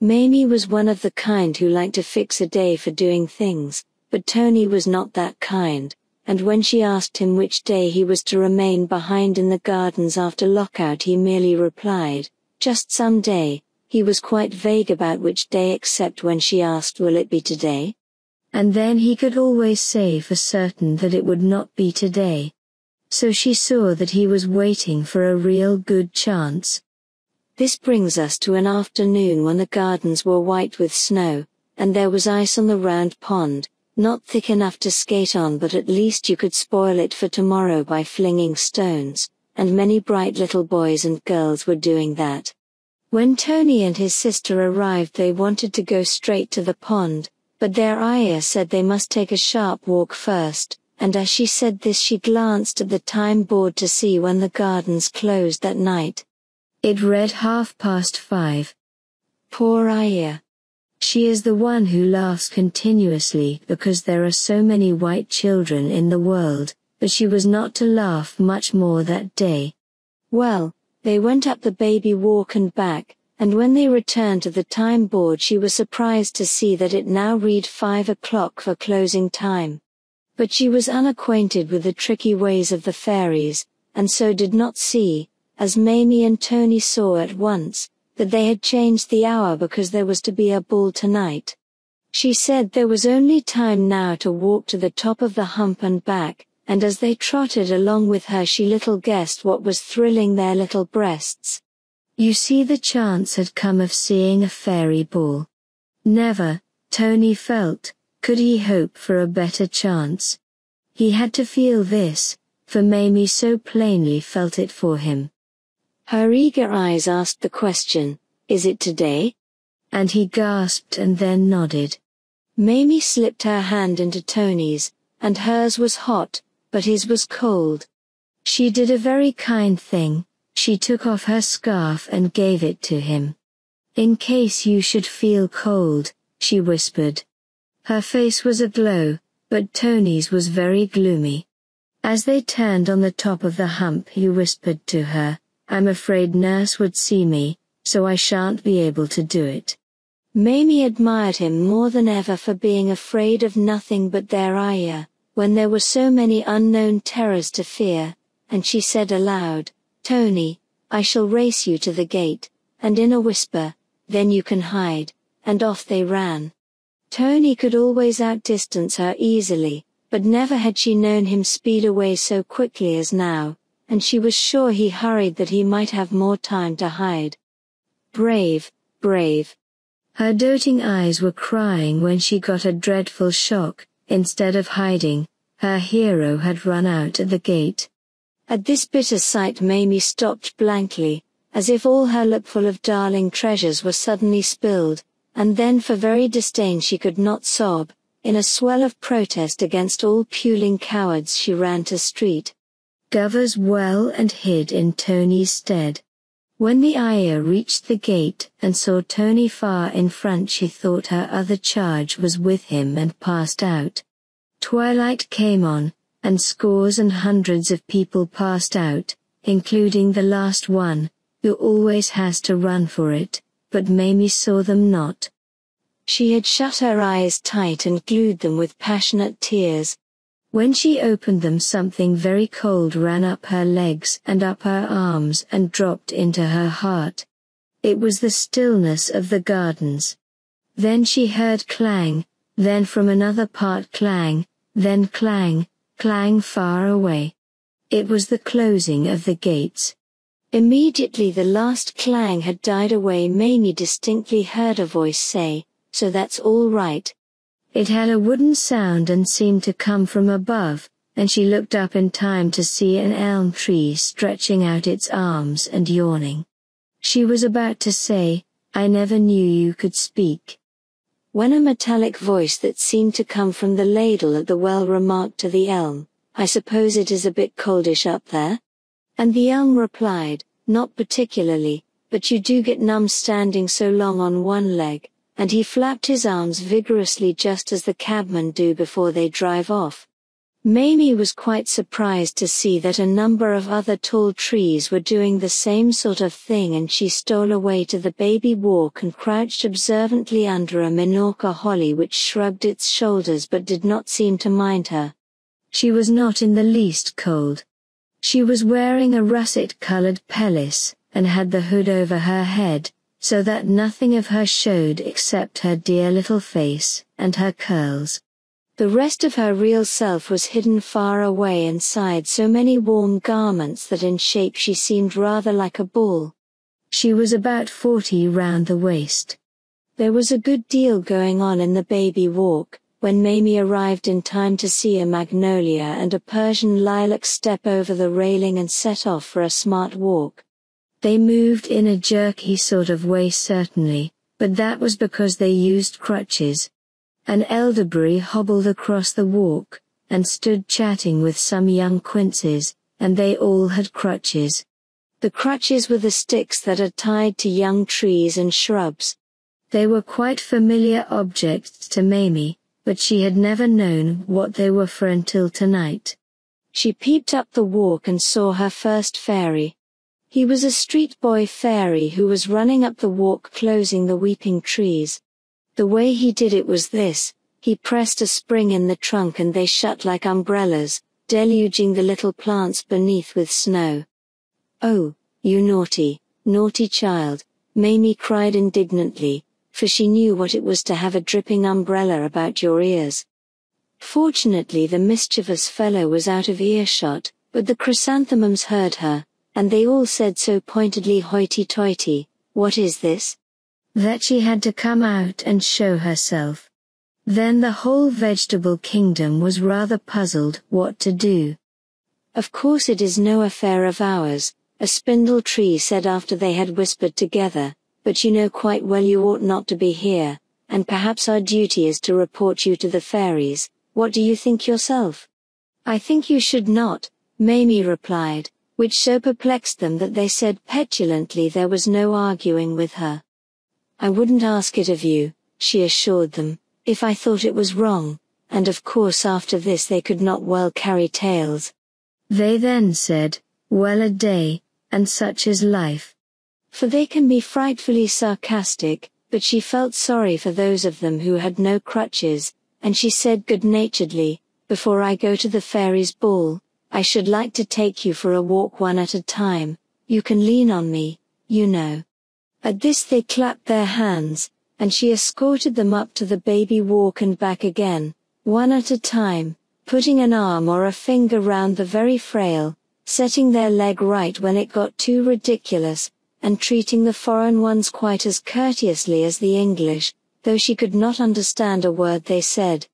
Mamie was one of the kind who like to fix a day for doing things, but Tony was not that kind, and when she asked him which day he was to remain behind in the gardens after lockout he merely replied, just some day, he was quite vague about which day except when she asked will it be today? and then he could always say for certain that it would not be today. So she saw that he was waiting for a real good chance. This brings us to an afternoon when the gardens were white with snow, and there was ice on the round pond, not thick enough to skate on but at least you could spoil it for tomorrow by flinging stones, and many bright little boys and girls were doing that. When Tony and his sister arrived, they wanted to go straight to the pond, but their ayah said they must take a sharp walk first, and as she said this, she glanced at the time board to see when the gardens closed that night. It read half past five. Poor ayah. She is the one who laughs continuously because there are so many white children in the world, but she was not to laugh much more that day. Well, they went up the baby walk and back, and when they returned to the time board she was surprised to see that it now read five o'clock for closing time. But she was unacquainted with the tricky ways of the fairies, and so did not see, as Mamie and Tony saw at once, that they had changed the hour because there was to be a ball tonight. She said there was only time now to walk to the top of the hump and back, and as they trotted along with her she little guessed what was thrilling their little breasts. You see the chance had come of seeing a fairy ball. Never, Tony felt, could he hope for a better chance. He had to feel this, for Mamie so plainly felt it for him. Her eager eyes asked the question, Is it today? And he gasped and then nodded. Mamie slipped her hand into Tony's, and hers was hot, but his was cold. She did a very kind thing, she took off her scarf and gave it to him. In case you should feel cold, she whispered. Her face was aglow, but Tony's was very gloomy. As they turned on the top of the hump, he whispered to her, I'm afraid nurse would see me, so I shan't be able to do it. Mamie admired him more than ever for being afraid of nothing but their ayah when there were so many unknown terrors to fear, and she said aloud, Tony, I shall race you to the gate, and in a whisper, then you can hide, and off they ran. Tony could always outdistance her easily, but never had she known him speed away so quickly as now, and she was sure he hurried that he might have more time to hide. Brave, brave. Her doting eyes were crying when she got a dreadful shock, Instead of hiding, her hero had run out at the gate. At this bitter sight Mamie stopped blankly, as if all her lipful of darling treasures were suddenly spilled, and then for very disdain she could not sob, in a swell of protest against all puling cowards she ran to street. Govor's well and hid in Tony's stead. When the ayah reached the gate and saw Tony far in front she thought her other charge was with him and passed out. Twilight came on, and scores and hundreds of people passed out, including the last one, who always has to run for it, but Mamie saw them not. She had shut her eyes tight and glued them with passionate tears, when she opened them something very cold ran up her legs and up her arms and dropped into her heart. It was the stillness of the gardens. Then she heard clang, then from another part clang, then clang, clang far away. It was the closing of the gates. Immediately the last clang had died away Mamie distinctly heard a voice say, so that's all right, it had a wooden sound and seemed to come from above, and she looked up in time to see an elm tree stretching out its arms and yawning. She was about to say, I never knew you could speak. When a metallic voice that seemed to come from the ladle at the well remarked to the elm, I suppose it is a bit coldish up there? And the elm replied, Not particularly, but you do get numb standing so long on one leg, and he flapped his arms vigorously just as the cabmen do before they drive off. Mamie was quite surprised to see that a number of other tall trees were doing the same sort of thing and she stole away to the baby walk and crouched observantly under a Minorca holly which shrugged its shoulders but did not seem to mind her. She was not in the least cold. She was wearing a russet-colored pelisse, and had the hood over her head, so that nothing of her showed except her dear little face and her curls. The rest of her real self was hidden far away inside so many warm garments that in shape she seemed rather like a ball. She was about forty round the waist. There was a good deal going on in the baby walk, when Mamie arrived in time to see a magnolia and a Persian lilac step over the railing and set off for a smart walk. They moved in a jerky sort of way certainly, but that was because they used crutches. An elderberry hobbled across the walk, and stood chatting with some young quinces, and they all had crutches. The crutches were the sticks that are tied to young trees and shrubs. They were quite familiar objects to Mamie, but she had never known what they were for until tonight. She peeped up the walk and saw her first fairy. He was a street boy fairy who was running up the walk closing the weeping trees. The way he did it was this, he pressed a spring in the trunk and they shut like umbrellas, deluging the little plants beneath with snow. Oh, you naughty, naughty child, Mamie cried indignantly, for she knew what it was to have a dripping umbrella about your ears. Fortunately the mischievous fellow was out of earshot, but the chrysanthemums heard her, and they all said so pointedly hoity-toity, what is this? That she had to come out and show herself. Then the whole vegetable kingdom was rather puzzled what to do. Of course it is no affair of ours, a spindle tree said after they had whispered together, but you know quite well you ought not to be here, and perhaps our duty is to report you to the fairies. What do you think yourself? I think you should not, Mamie replied, which so perplexed them that they said petulantly there was no arguing with her. I wouldn't ask it of you, she assured them, if I thought it was wrong, and of course after this they could not well carry tales. They then said, Well a day, and such is life for they can be frightfully sarcastic, but she felt sorry for those of them who had no crutches, and she said good-naturedly, before I go to the fairies' ball, I should like to take you for a walk one at a time, you can lean on me, you know. At this they clapped their hands, and she escorted them up to the baby walk and back again, one at a time, putting an arm or a finger round the very frail, setting their leg right when it got too ridiculous, and treating the foreign ones quite as courteously as the English, though she could not understand a word they said.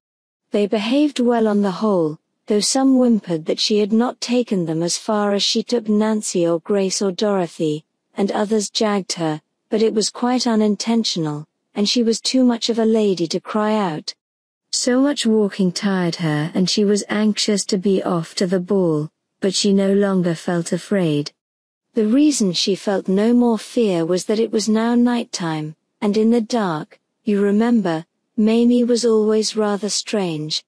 They behaved well on the whole, though some whimpered that she had not taken them as far as she took Nancy or Grace or Dorothy, and others jagged her, but it was quite unintentional, and she was too much of a lady to cry out. So much walking tired her and she was anxious to be off to the ball, but she no longer felt afraid. The reason she felt no more fear was that it was now night time, and in the dark, you remember, Mamie was always rather strange.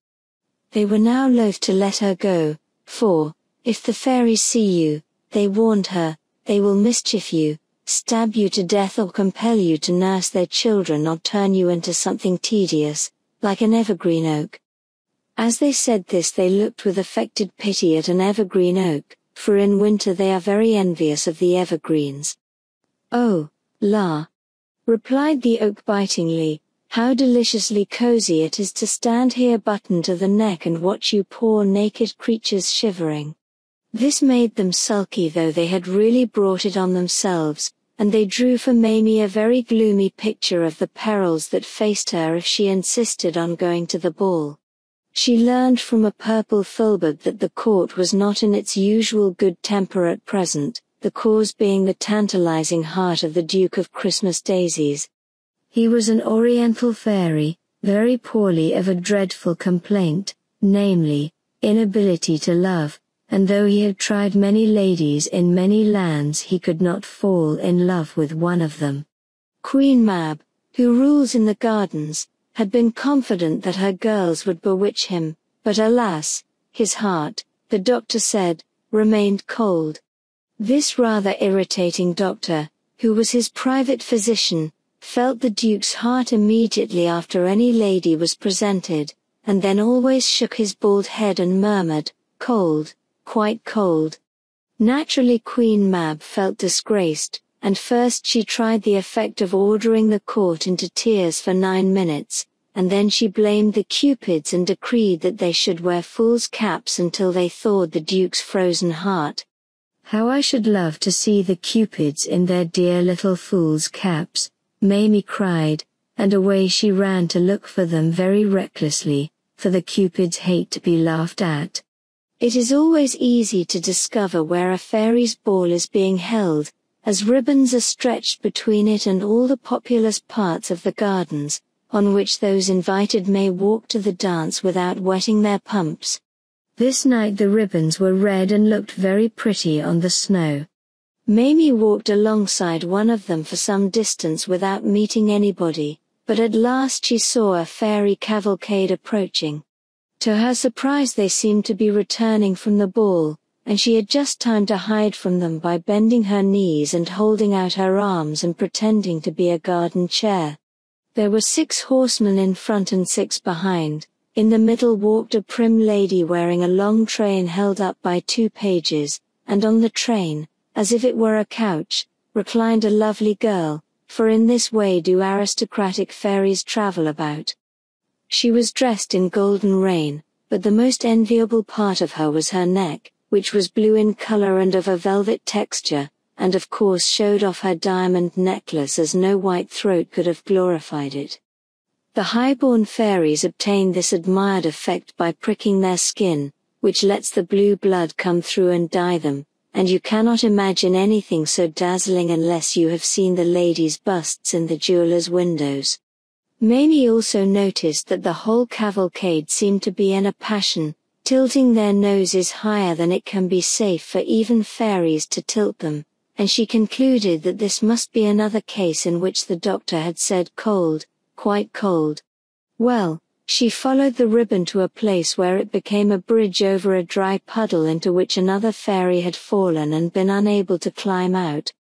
They were now loath to let her go, for, if the fairies see you, they warned her, they will mischief you, stab you to death or compel you to nurse their children or turn you into something tedious, like an evergreen oak. As they said this they looked with affected pity at an evergreen oak, for in winter they are very envious of the evergreens. Oh, la! replied the oak bitingly, how deliciously cozy it is to stand here buttoned to the neck and watch you poor naked creatures shivering. This made them sulky though they had really brought it on themselves, and they drew for Mamie a very gloomy picture of the perils that faced her if she insisted on going to the ball. She learned from a purple filbert that the court was not in its usual good temper at present, the cause being the tantalizing heart of the Duke of Christmas Daisies. He was an oriental fairy, very poorly of a dreadful complaint, namely, inability to love, and though he had tried many ladies in many lands he could not fall in love with one of them. Queen Mab, who rules in the gardens, had been confident that her girls would bewitch him, but alas, his heart, the doctor said, remained cold. This rather irritating doctor, who was his private physician, felt the Duke's heart immediately after any lady was presented, and then always shook his bald head and murmured, cold, quite cold. Naturally Queen Mab felt disgraced, and first she tried the effect of ordering the court into tears for nine minutes, and then she blamed the Cupids and decreed that they should wear fool's caps until they thawed the Duke's frozen heart. How I should love to see the Cupids in their dear little fool's caps, Mamie cried, and away she ran to look for them very recklessly, for the cupids hate to be laughed at. It is always easy to discover where a fairy's ball is being held, as ribbons are stretched between it and all the populous parts of the gardens, on which those invited may walk to the dance without wetting their pumps. This night the ribbons were red and looked very pretty on the snow. Mamie walked alongside one of them for some distance without meeting anybody, but at last she saw a fairy cavalcade approaching. To her surprise they seemed to be returning from the ball, and she had just time to hide from them by bending her knees and holding out her arms and pretending to be a garden chair. There were six horsemen in front and six behind. In the middle walked a prim lady wearing a long train held up by two pages, and on the train, as if it were a couch, reclined a lovely girl, for in this way do aristocratic fairies travel about. She was dressed in golden rain, but the most enviable part of her was her neck, which was blue in color and of a velvet texture, and of course showed off her diamond necklace as no white throat could have glorified it. The high-born fairies obtain this admired effect by pricking their skin, which lets the blue blood come through and dye them, and you cannot imagine anything so dazzling unless you have seen the ladies' busts in the jewelers' windows. Mamie also noticed that the whole cavalcade seemed to be in a passion, tilting their noses higher than it can be safe for even fairies to tilt them, and she concluded that this must be another case in which the doctor had said cold, quite cold. Well, she followed the ribbon to a place where it became a bridge over a dry puddle into which another fairy had fallen and been unable to climb out.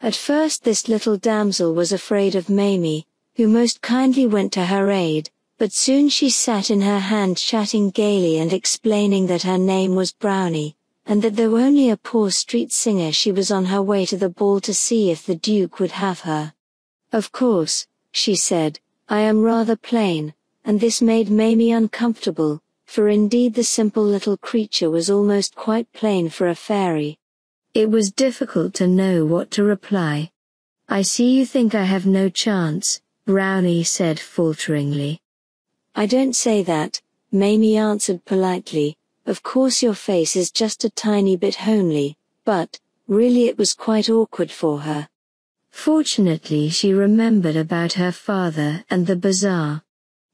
At first this little damsel was afraid of Mamie, who most kindly went to her aid, but soon she sat in her hand chatting gaily and explaining that her name was Brownie, and that though only a poor street singer she was on her way to the ball to see if the Duke would have her. Of course, she said, I am rather plain, and this made Mamie uncomfortable, for indeed the simple little creature was almost quite plain for a fairy. It was difficult to know what to reply. I see you think I have no chance, Brownie said falteringly. I don't say that, Mamie answered politely, of course your face is just a tiny bit homely, but, really it was quite awkward for her. Fortunately she remembered about her father and the bazaar.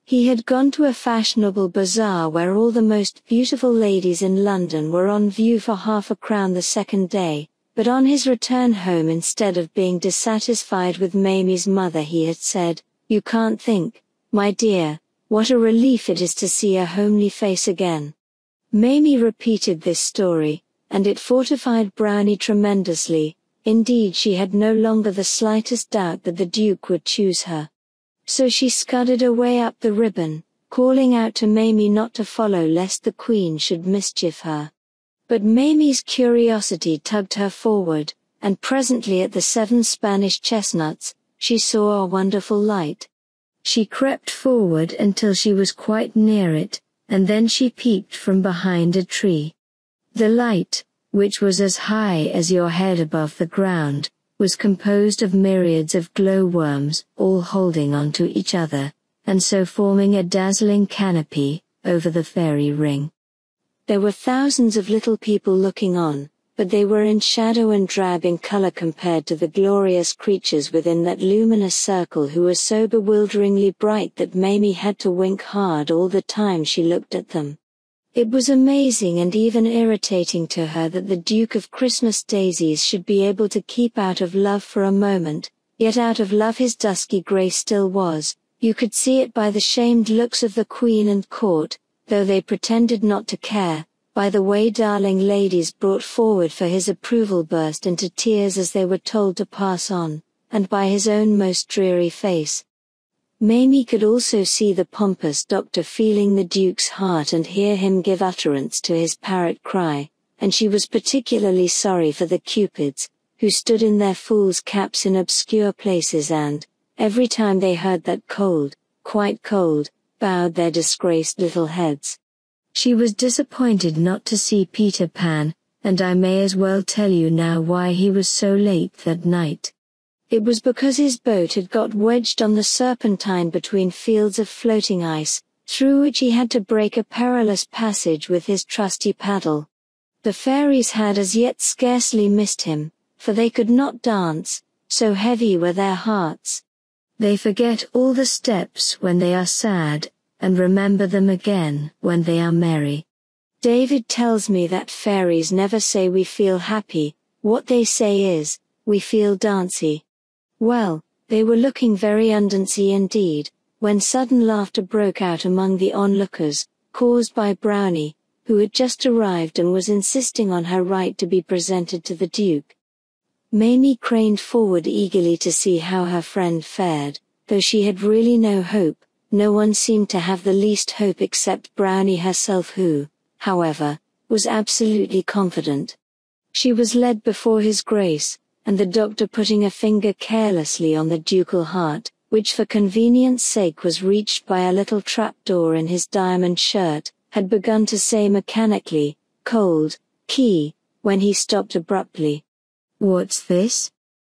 He had gone to a fashionable bazaar where all the most beautiful ladies in London were on view for half a crown the second day, but on his return home instead of being dissatisfied with Mamie's mother he had said, You can't think, my dear, what a relief it is to see a homely face again. Mamie repeated this story, and it fortified Brownie tremendously. Indeed, she had no longer the slightest doubt that the Duke would choose her. So she scudded away up the ribbon, calling out to Mamie not to follow lest the Queen should mischief her. But Mamie's curiosity tugged her forward, and presently at the seven Spanish chestnuts, she saw a wonderful light. She crept forward until she was quite near it, and then she peeped from behind a tree. The light, which was as high as your head above the ground, was composed of myriads of glowworms, all holding on to each other, and so forming a dazzling canopy over the fairy ring. There were thousands of little people looking on, but they were in shadow and drab in color compared to the glorious creatures within that luminous circle who were so bewilderingly bright that Mamie had to wink hard all the time she looked at them. It was amazing and even irritating to her that the Duke of Christmas Daisies should be able to keep out of love for a moment, yet out of love his dusky grey still was, you could see it by the shamed looks of the Queen and court, though they pretended not to care, by the way darling ladies brought forward for his approval burst into tears as they were told to pass on, and by his own most dreary face. Mamie could also see the pompous doctor feeling the Duke's heart and hear him give utterance to his parrot cry, and she was particularly sorry for the cupids, who stood in their fools' caps in obscure places and, every time they heard that cold, quite cold, bowed their disgraced little heads. She was disappointed not to see Peter Pan, and I may as well tell you now why he was so late that night. It was because his boat had got wedged on the serpentine between fields of floating ice, through which he had to break a perilous passage with his trusty paddle. The fairies had as yet scarcely missed him, for they could not dance, so heavy were their hearts. They forget all the steps when they are sad, and remember them again when they are merry. David tells me that fairies never say we feel happy, what they say is, we feel dancy. Well, they were looking very undancy indeed, when sudden laughter broke out among the onlookers, caused by Brownie, who had just arrived and was insisting on her right to be presented to the Duke. Mamie craned forward eagerly to see how her friend fared, though she had really no hope, no one seemed to have the least hope except Brownie herself who, however, was absolutely confident. She was led before his grace, and the doctor putting a finger carelessly on the ducal heart, which for convenience sake was reached by a little trapdoor in his diamond shirt, had begun to say mechanically, cold, key, when he stopped abruptly. What's this?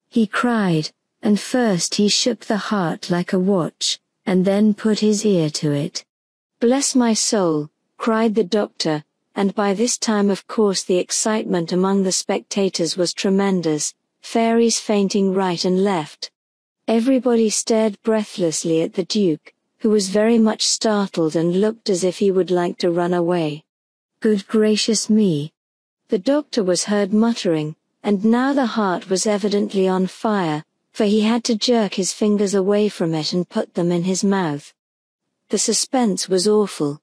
He cried, and first he shook the heart like a watch, and then put his ear to it. Bless my soul, cried the doctor, and by this time of course the excitement among the spectators was tremendous, fairies fainting right and left. Everybody stared breathlessly at the Duke, who was very much startled and looked as if he would like to run away. Good gracious me! The doctor was heard muttering, and now the heart was evidently on fire, for he had to jerk his fingers away from it and put them in his mouth. The suspense was awful.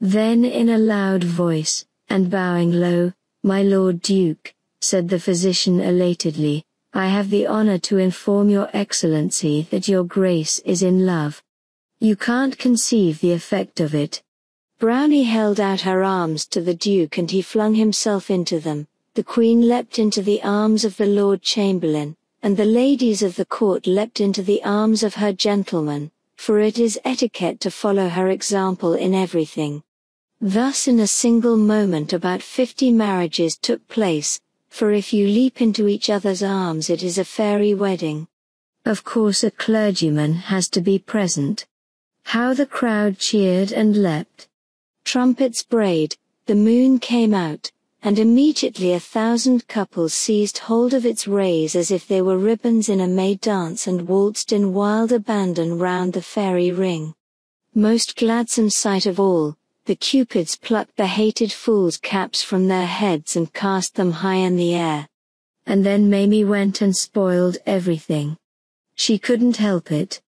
Then in a loud voice, and bowing low, My Lord Duke, said the physician elatedly, I have the honor to inform your excellency that your grace is in love. You can't conceive the effect of it. Brownie held out her arms to the Duke and he flung himself into them. The Queen leapt into the arms of the Lord Chamberlain, and the ladies of the court leapt into the arms of her gentlemen, for it is etiquette to follow her example in everything. Thus in a single moment about fifty marriages took place, for if you leap into each other's arms it is a fairy wedding. Of course a clergyman has to be present. How the crowd cheered and leapt. Trumpets brayed, the moon came out, and immediately a thousand couples seized hold of its rays as if they were ribbons in a May dance and waltzed in wild abandon round the fairy ring. Most gladsome sight of all, the cupids plucked the hated fools' caps from their heads and cast them high in the air. And then Mamie went and spoiled everything. She couldn't help it.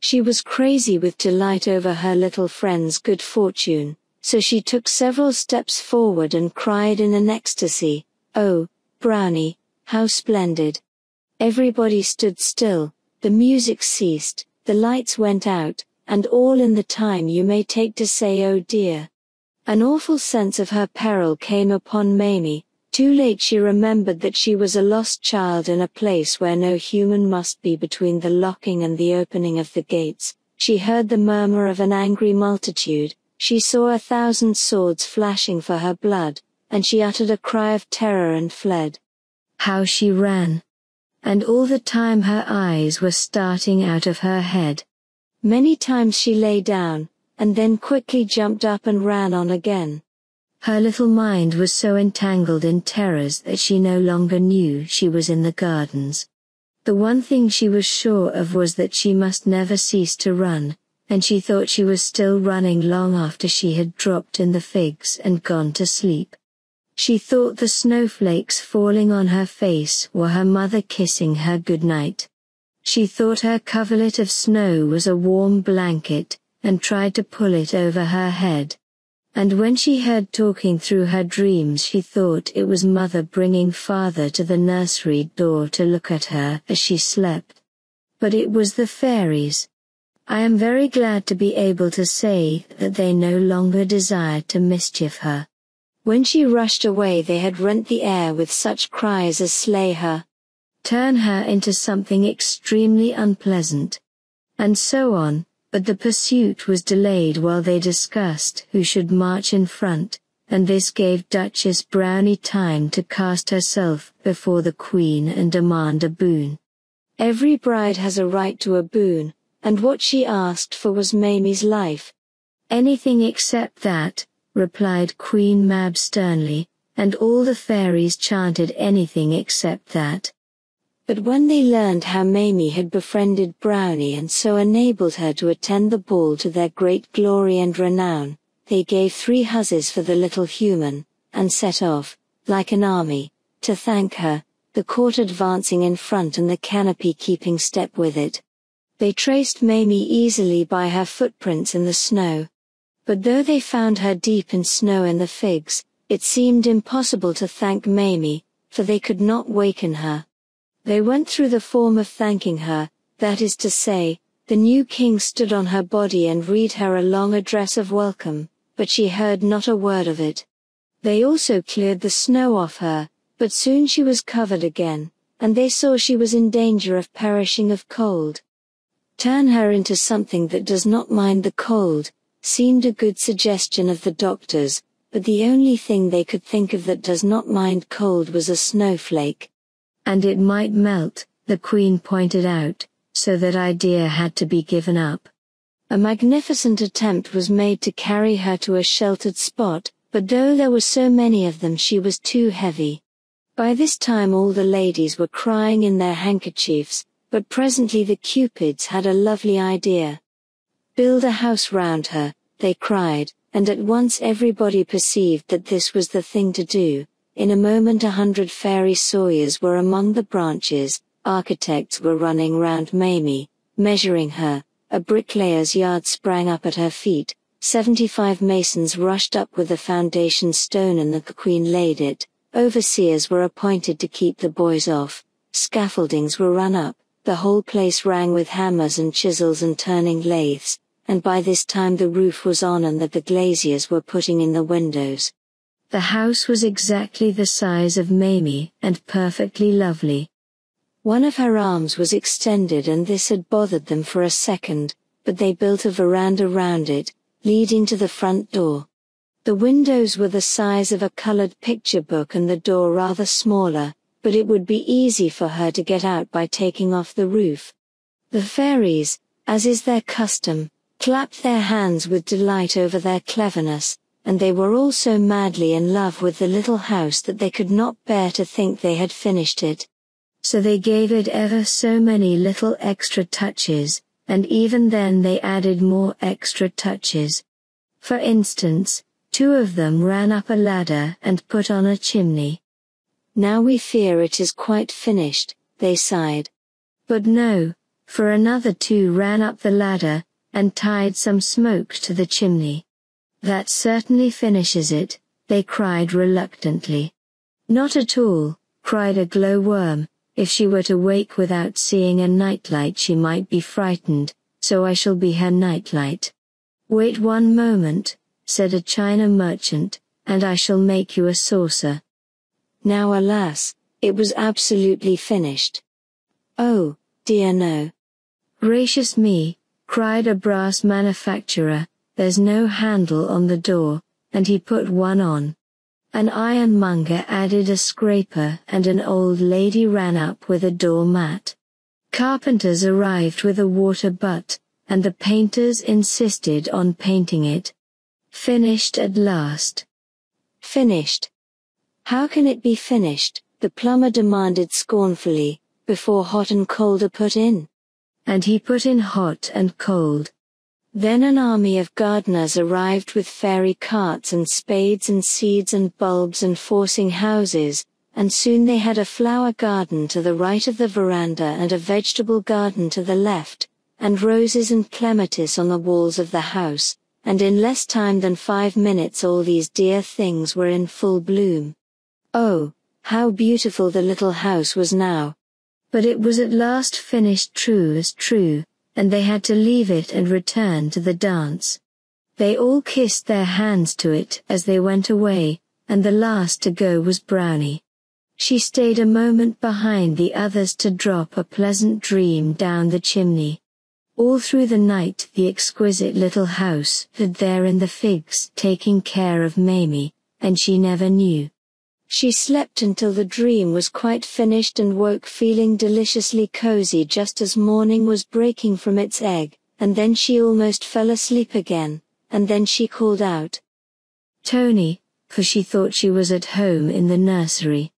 She was crazy with delight over her little friend's good fortune, so she took several steps forward and cried in an ecstasy, Oh, Brownie, how splendid! Everybody stood still, the music ceased, the lights went out, and all in the time you may take to say oh dear. An awful sense of her peril came upon Mamie, too late she remembered that she was a lost child in a place where no human must be between the locking and the opening of the gates. She heard the murmur of an angry multitude, she saw a thousand swords flashing for her blood, and she uttered a cry of terror and fled. How she ran! And all the time her eyes were starting out of her head. Many times she lay down, and then quickly jumped up and ran on again. Her little mind was so entangled in terrors that she no longer knew she was in the gardens. The one thing she was sure of was that she must never cease to run, and she thought she was still running long after she had dropped in the figs and gone to sleep. She thought the snowflakes falling on her face were her mother kissing her good night. She thought her coverlet of snow was a warm blanket, and tried to pull it over her head. And when she heard talking through her dreams she thought it was mother bringing father to the nursery door to look at her as she slept. But it was the fairies. I am very glad to be able to say that they no longer desired to mischief her. When she rushed away they had rent the air with such cries as slay her, turn her into something extremely unpleasant, and so on, but the pursuit was delayed while they discussed who should march in front, and this gave Duchess Brownie time to cast herself before the Queen and demand a boon. Every bride has a right to a boon, and what she asked for was Mamie's life. Anything except that, replied Queen Mab sternly, and all the fairies chanted anything except that. But when they learned how Mamie had befriended Brownie and so enabled her to attend the ball to their great glory and renown, they gave three huzzas for the little human, and set off, like an army, to thank her, the court advancing in front and the canopy keeping step with it. They traced Mamie easily by her footprints in the snow. But though they found her deep in snow in the figs, it seemed impossible to thank Mamie, for they could not waken her. They went through the form of thanking her, that is to say, the new king stood on her body and read her a long address of welcome, but she heard not a word of it. They also cleared the snow off her, but soon she was covered again, and they saw she was in danger of perishing of cold. Turn her into something that does not mind the cold, seemed a good suggestion of the doctors, but the only thing they could think of that does not mind cold was a snowflake. And it might melt, the queen pointed out, so that idea had to be given up. A magnificent attempt was made to carry her to a sheltered spot, but though there were so many of them she was too heavy. By this time all the ladies were crying in their handkerchiefs, but presently the cupids had a lovely idea. Build a house round her, they cried, and at once everybody perceived that this was the thing to do. In a moment a hundred fairy sawyers were among the branches, architects were running round Mamie, measuring her, a bricklayer's yard sprang up at her feet, seventy-five masons rushed up with the foundation stone and the queen laid it, overseers were appointed to keep the boys off, scaffoldings were run up, the whole place rang with hammers and chisels and turning lathes, and by this time the roof was on and that the glaziers were putting in the windows. The house was exactly the size of Mamie and perfectly lovely. One of her arms was extended and this had bothered them for a second, but they built a veranda round it, leading to the front door. The windows were the size of a colored picture book and the door rather smaller, but it would be easy for her to get out by taking off the roof. The fairies, as is their custom, clapped their hands with delight over their cleverness, and they were all so madly in love with the little house that they could not bear to think they had finished it. So they gave it ever so many little extra touches, and even then they added more extra touches. For instance, two of them ran up a ladder and put on a chimney. Now we fear it is quite finished, they sighed. But no, for another two ran up the ladder, and tied some smoke to the chimney. That certainly finishes it, they cried reluctantly. Not at all, cried a glowworm, if she were to wake without seeing a nightlight she might be frightened, so I shall be her nightlight. Wait one moment, said a china merchant, and I shall make you a saucer. Now alas, it was absolutely finished. Oh, dear no. Gracious me, cried a brass manufacturer, there's no handle on the door, and he put one on. An ironmonger added a scraper and an old lady ran up with a door mat. Carpenters arrived with a water butt, and the painters insisted on painting it. Finished at last. Finished. How can it be finished? the plumber demanded scornfully, before hot and cold are put in and he put in hot and cold. Then an army of gardeners arrived with fairy carts and spades and seeds and bulbs and forcing houses, and soon they had a flower garden to the right of the veranda and a vegetable garden to the left, and roses and clematis on the walls of the house, and in less time than five minutes all these dear things were in full bloom. Oh, how beautiful the little house was now, but it was at last finished true as true, and they had to leave it and return to the dance. They all kissed their hands to it as they went away, and the last to go was Brownie. She stayed a moment behind the others to drop a pleasant dream down the chimney. All through the night the exquisite little house stood there in the figs taking care of Mamie, and she never knew. She slept until the dream was quite finished and woke feeling deliciously cozy just as morning was breaking from its egg, and then she almost fell asleep again, and then she called out, Tony, for she thought she was at home in the nursery.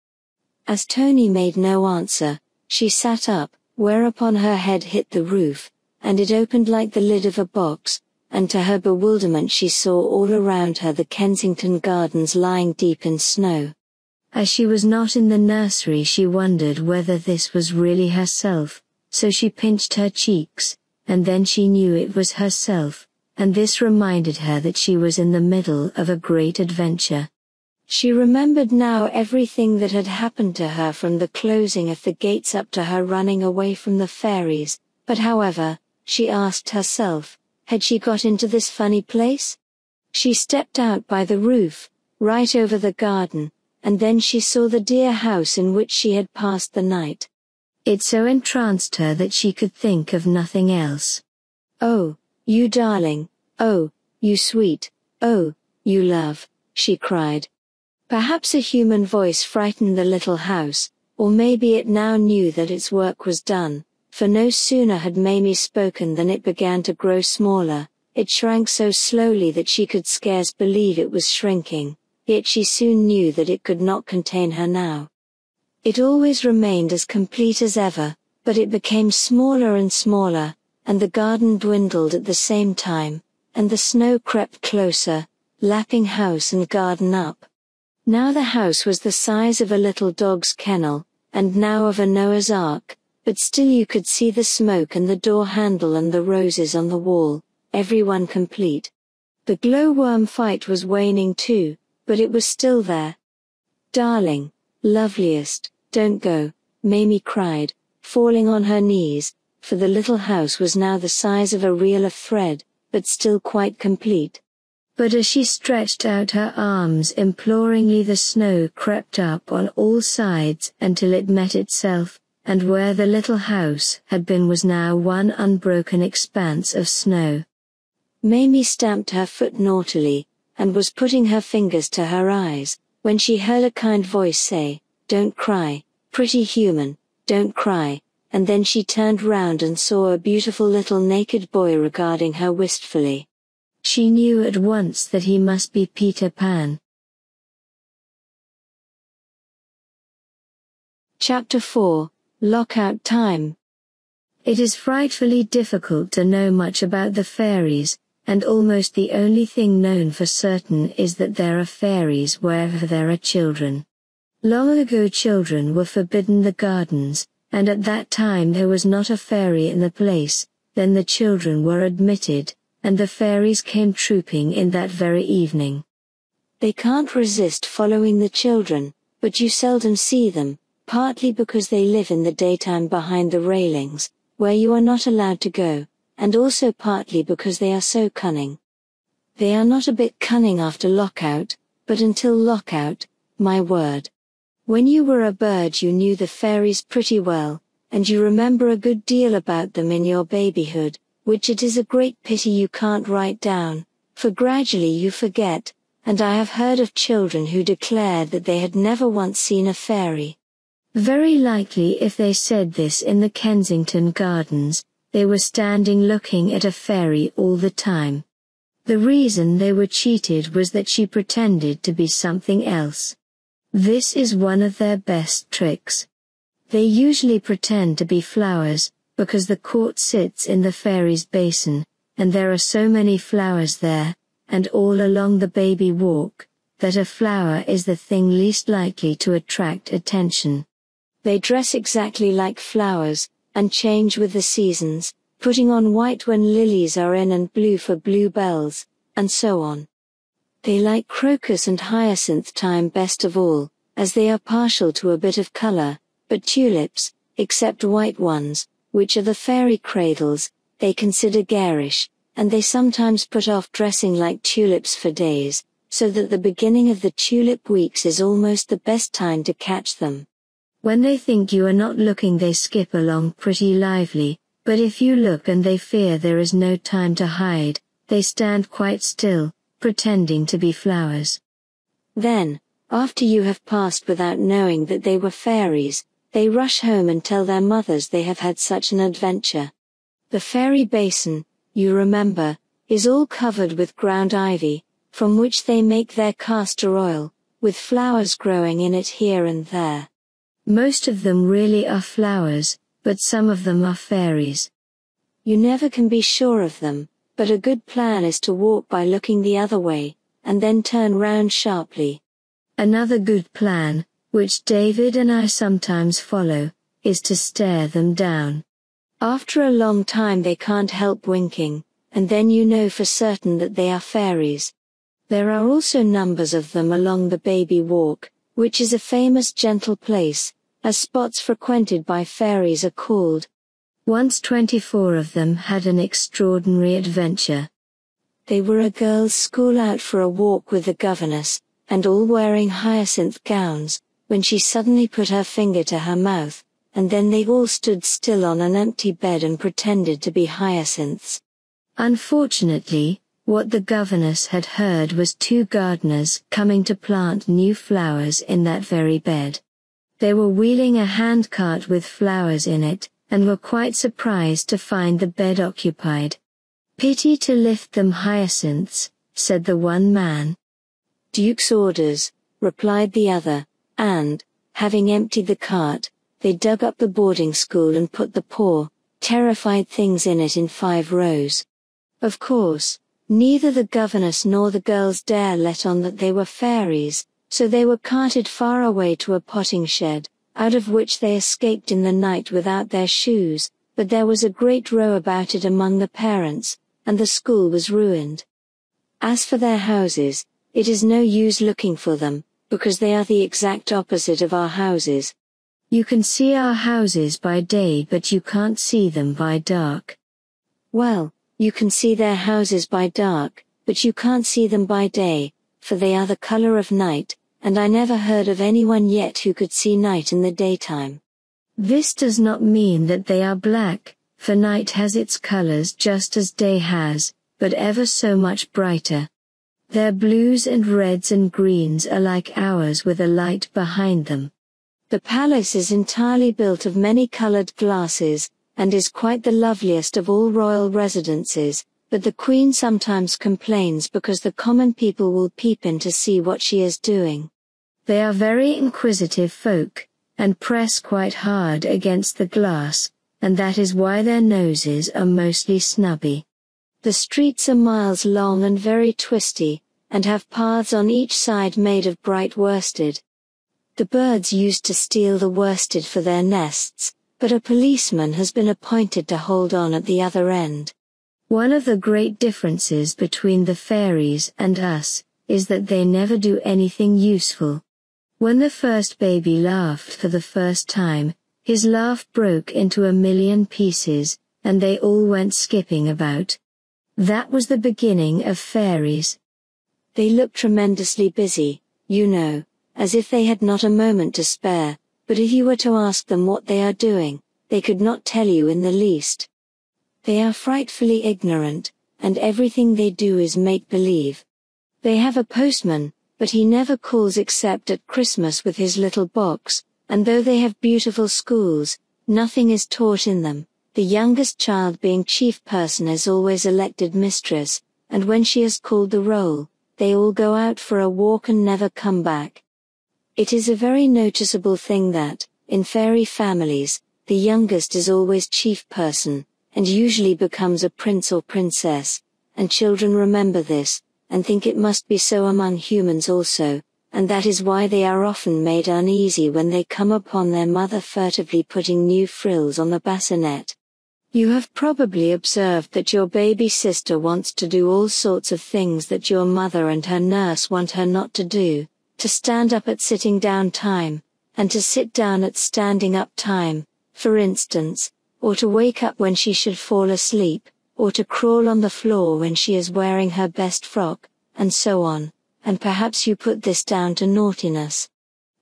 As Tony made no answer, she sat up, whereupon her head hit the roof, and it opened like the lid of a box, and to her bewilderment she saw all around her the Kensington Gardens lying deep in snow. As she was not in the nursery she wondered whether this was really herself, so she pinched her cheeks, and then she knew it was herself, and this reminded her that she was in the middle of a great adventure. She remembered now everything that had happened to her from the closing of the gates up to her running away from the fairies, but however, she asked herself, had she got into this funny place? She stepped out by the roof, right over the garden, and then she saw the dear house in which she had passed the night. It so entranced her that she could think of nothing else. Oh, you darling, oh, you sweet, oh, you love, she cried. Perhaps a human voice frightened the little house, or maybe it now knew that its work was done, for no sooner had Mamie spoken than it began to grow smaller, it shrank so slowly that she could scarce believe it was shrinking, yet she soon knew that it could not contain her now. It always remained as complete as ever, but it became smaller and smaller, and the garden dwindled at the same time, and the snow crept closer, lapping house and garden up. Now the house was the size of a little dog's kennel, and now of a Noah's Ark, but still you could see the smoke and the door handle and the roses on the wall, everyone complete. The glowworm fight was waning too, but it was still there. Darling, loveliest, don't go, Mamie cried, falling on her knees, for the little house was now the size of a reel of thread, but still quite complete. But as she stretched out her arms imploringly the snow crept up on all sides until it met itself, and where the little house had been was now one unbroken expanse of snow. Mamie stamped her foot naughtily, and was putting her fingers to her eyes, when she heard a kind voice say, don't cry, pretty human, don't cry, and then she turned round and saw a beautiful little naked boy regarding her wistfully. She knew at once that he must be Peter Pan. Chapter 4 Lockout Time It is frightfully difficult to know much about the fairies, and almost the only thing known for certain is that there are fairies wherever there are children. Long ago children were forbidden the gardens, and at that time there was not a fairy in the place, then the children were admitted, and the fairies came trooping in that very evening. They can't resist following the children, but you seldom see them, partly because they live in the daytime behind the railings, where you are not allowed to go, and also partly because they are so cunning. They are not a bit cunning after lockout, but until lockout, my word. When you were a bird you knew the fairies pretty well, and you remember a good deal about them in your babyhood, which it is a great pity you can't write down, for gradually you forget, and I have heard of children who declared that they had never once seen a fairy. Very likely if they said this in the Kensington Gardens, they were standing looking at a fairy all the time. The reason they were cheated was that she pretended to be something else. This is one of their best tricks. They usually pretend to be flowers, because the court sits in the fairy's basin, and there are so many flowers there, and all along the baby walk, that a flower is the thing least likely to attract attention. They dress exactly like flowers, and change with the seasons, putting on white when lilies are in and blue for bluebells, and so on. They like crocus and hyacinth time best of all, as they are partial to a bit of color, but tulips, except white ones, which are the fairy cradles, they consider garish, and they sometimes put off dressing like tulips for days, so that the beginning of the tulip weeks is almost the best time to catch them. When they think you are not looking they skip along pretty lively, but if you look and they fear there is no time to hide, they stand quite still, pretending to be flowers. Then, After you have passed without knowing that they were fairies, they rush home and tell their mothers they have had such an adventure. The fairy basin, you remember, is all covered with ground ivy, from which they make their castor oil, with flowers growing in it here and there. Most of them really are flowers, but some of them are fairies. You never can be sure of them, but a good plan is to walk by looking the other way, and then turn round sharply. Another good plan, which David and I sometimes follow, is to stare them down. After a long time they can't help winking, and then you know for certain that they are fairies. There are also numbers of them along the baby walk, which is a famous gentle place, as spots frequented by fairies are called. Once 24 of them had an extraordinary adventure. They were a girls' school out for a walk with the governess, and all wearing hyacinth gowns, when she suddenly put her finger to her mouth, and then they all stood still on an empty bed and pretended to be hyacinths. Unfortunately, what the governess had heard was two gardeners coming to plant new flowers in that very bed. They were wheeling a handcart with flowers in it, and were quite surprised to find the bed occupied. Pity to lift them hyacinths, said the one man. Duke's orders, replied the other, and, having emptied the cart, they dug up the boarding school and put the poor, terrified things in it in five rows. Of course, neither the governess nor the girls dare let on that they were fairies, so they were carted far away to a potting shed, out of which they escaped in the night without their shoes, but there was a great row about it among the parents, and the school was ruined. As for their houses, it is no use looking for them, because they are the exact opposite of our houses. You can see our houses by day but you can't see them by dark. Well, you can see their houses by dark, but you can't see them by day, for they are the color of night, and I never heard of anyone yet who could see night in the daytime. This does not mean that they are black, for night has its colors just as day has, but ever so much brighter. Their blues and reds and greens are like ours with a light behind them. The palace is entirely built of many colored glasses, and is quite the loveliest of all royal residences, but the queen sometimes complains because the common people will peep in to see what she is doing. They are very inquisitive folk, and press quite hard against the glass, and that is why their noses are mostly snubby. The streets are miles long and very twisty, and have paths on each side made of bright worsted. The birds used to steal the worsted for their nests, but a policeman has been appointed to hold on at the other end. One of the great differences between the fairies and us is that they never do anything useful. When the first baby laughed for the first time, his laugh broke into a million pieces, and they all went skipping about. That was the beginning of fairies. They look tremendously busy, you know, as if they had not a moment to spare, but if you were to ask them what they are doing, they could not tell you in the least. They are frightfully ignorant, and everything they do is make believe. They have a postman, but he never calls except at Christmas with his little box, and though they have beautiful schools, nothing is taught in them. The youngest child being chief person is always elected mistress, and when she has called the roll, they all go out for a walk and never come back. It is a very noticeable thing that, in fairy families, the youngest is always chief person, and usually becomes a prince or princess, and children remember this, and think it must be so among humans also, and that is why they are often made uneasy when they come upon their mother furtively putting new frills on the bassinet. You have probably observed that your baby sister wants to do all sorts of things that your mother and her nurse want her not to do, to stand up at sitting down time, and to sit down at standing up time, for instance, or to wake up when she should fall asleep, or to crawl on the floor when she is wearing her best frock, and so on, and perhaps you put this down to naughtiness.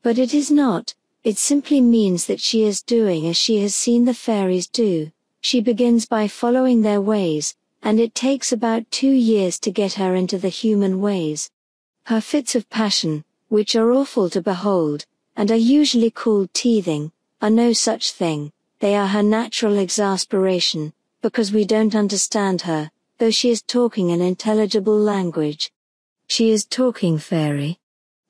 But it is not, it simply means that she is doing as she has seen the fairies do. She begins by following their ways, and it takes about two years to get her into the human ways. Her fits of passion, which are awful to behold, and are usually called teething, are no such thing, they are her natural exasperation, because we don't understand her, though she is talking an intelligible language. She is talking fairy.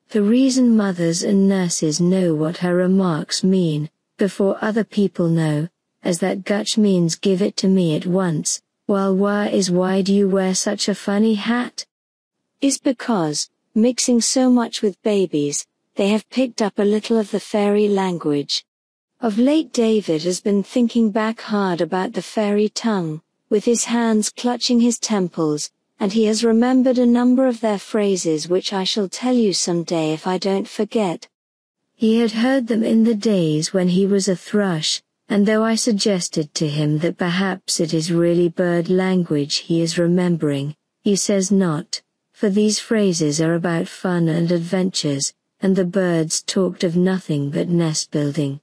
The reason mothers and nurses know what her remarks mean, before other people know, as that Gutch means give it to me at once, while why is why do you wear such a funny hat? Is because, mixing so much with babies, they have picked up a little of the fairy language. Of late David has been thinking back hard about the fairy tongue, with his hands clutching his temples, and he has remembered a number of their phrases which I shall tell you some day if I don't forget. He had heard them in the days when he was a thrush, and though I suggested to him that perhaps it is really bird language he is remembering, he says not for these phrases are about fun and adventures, and the birds talked of nothing but nest building.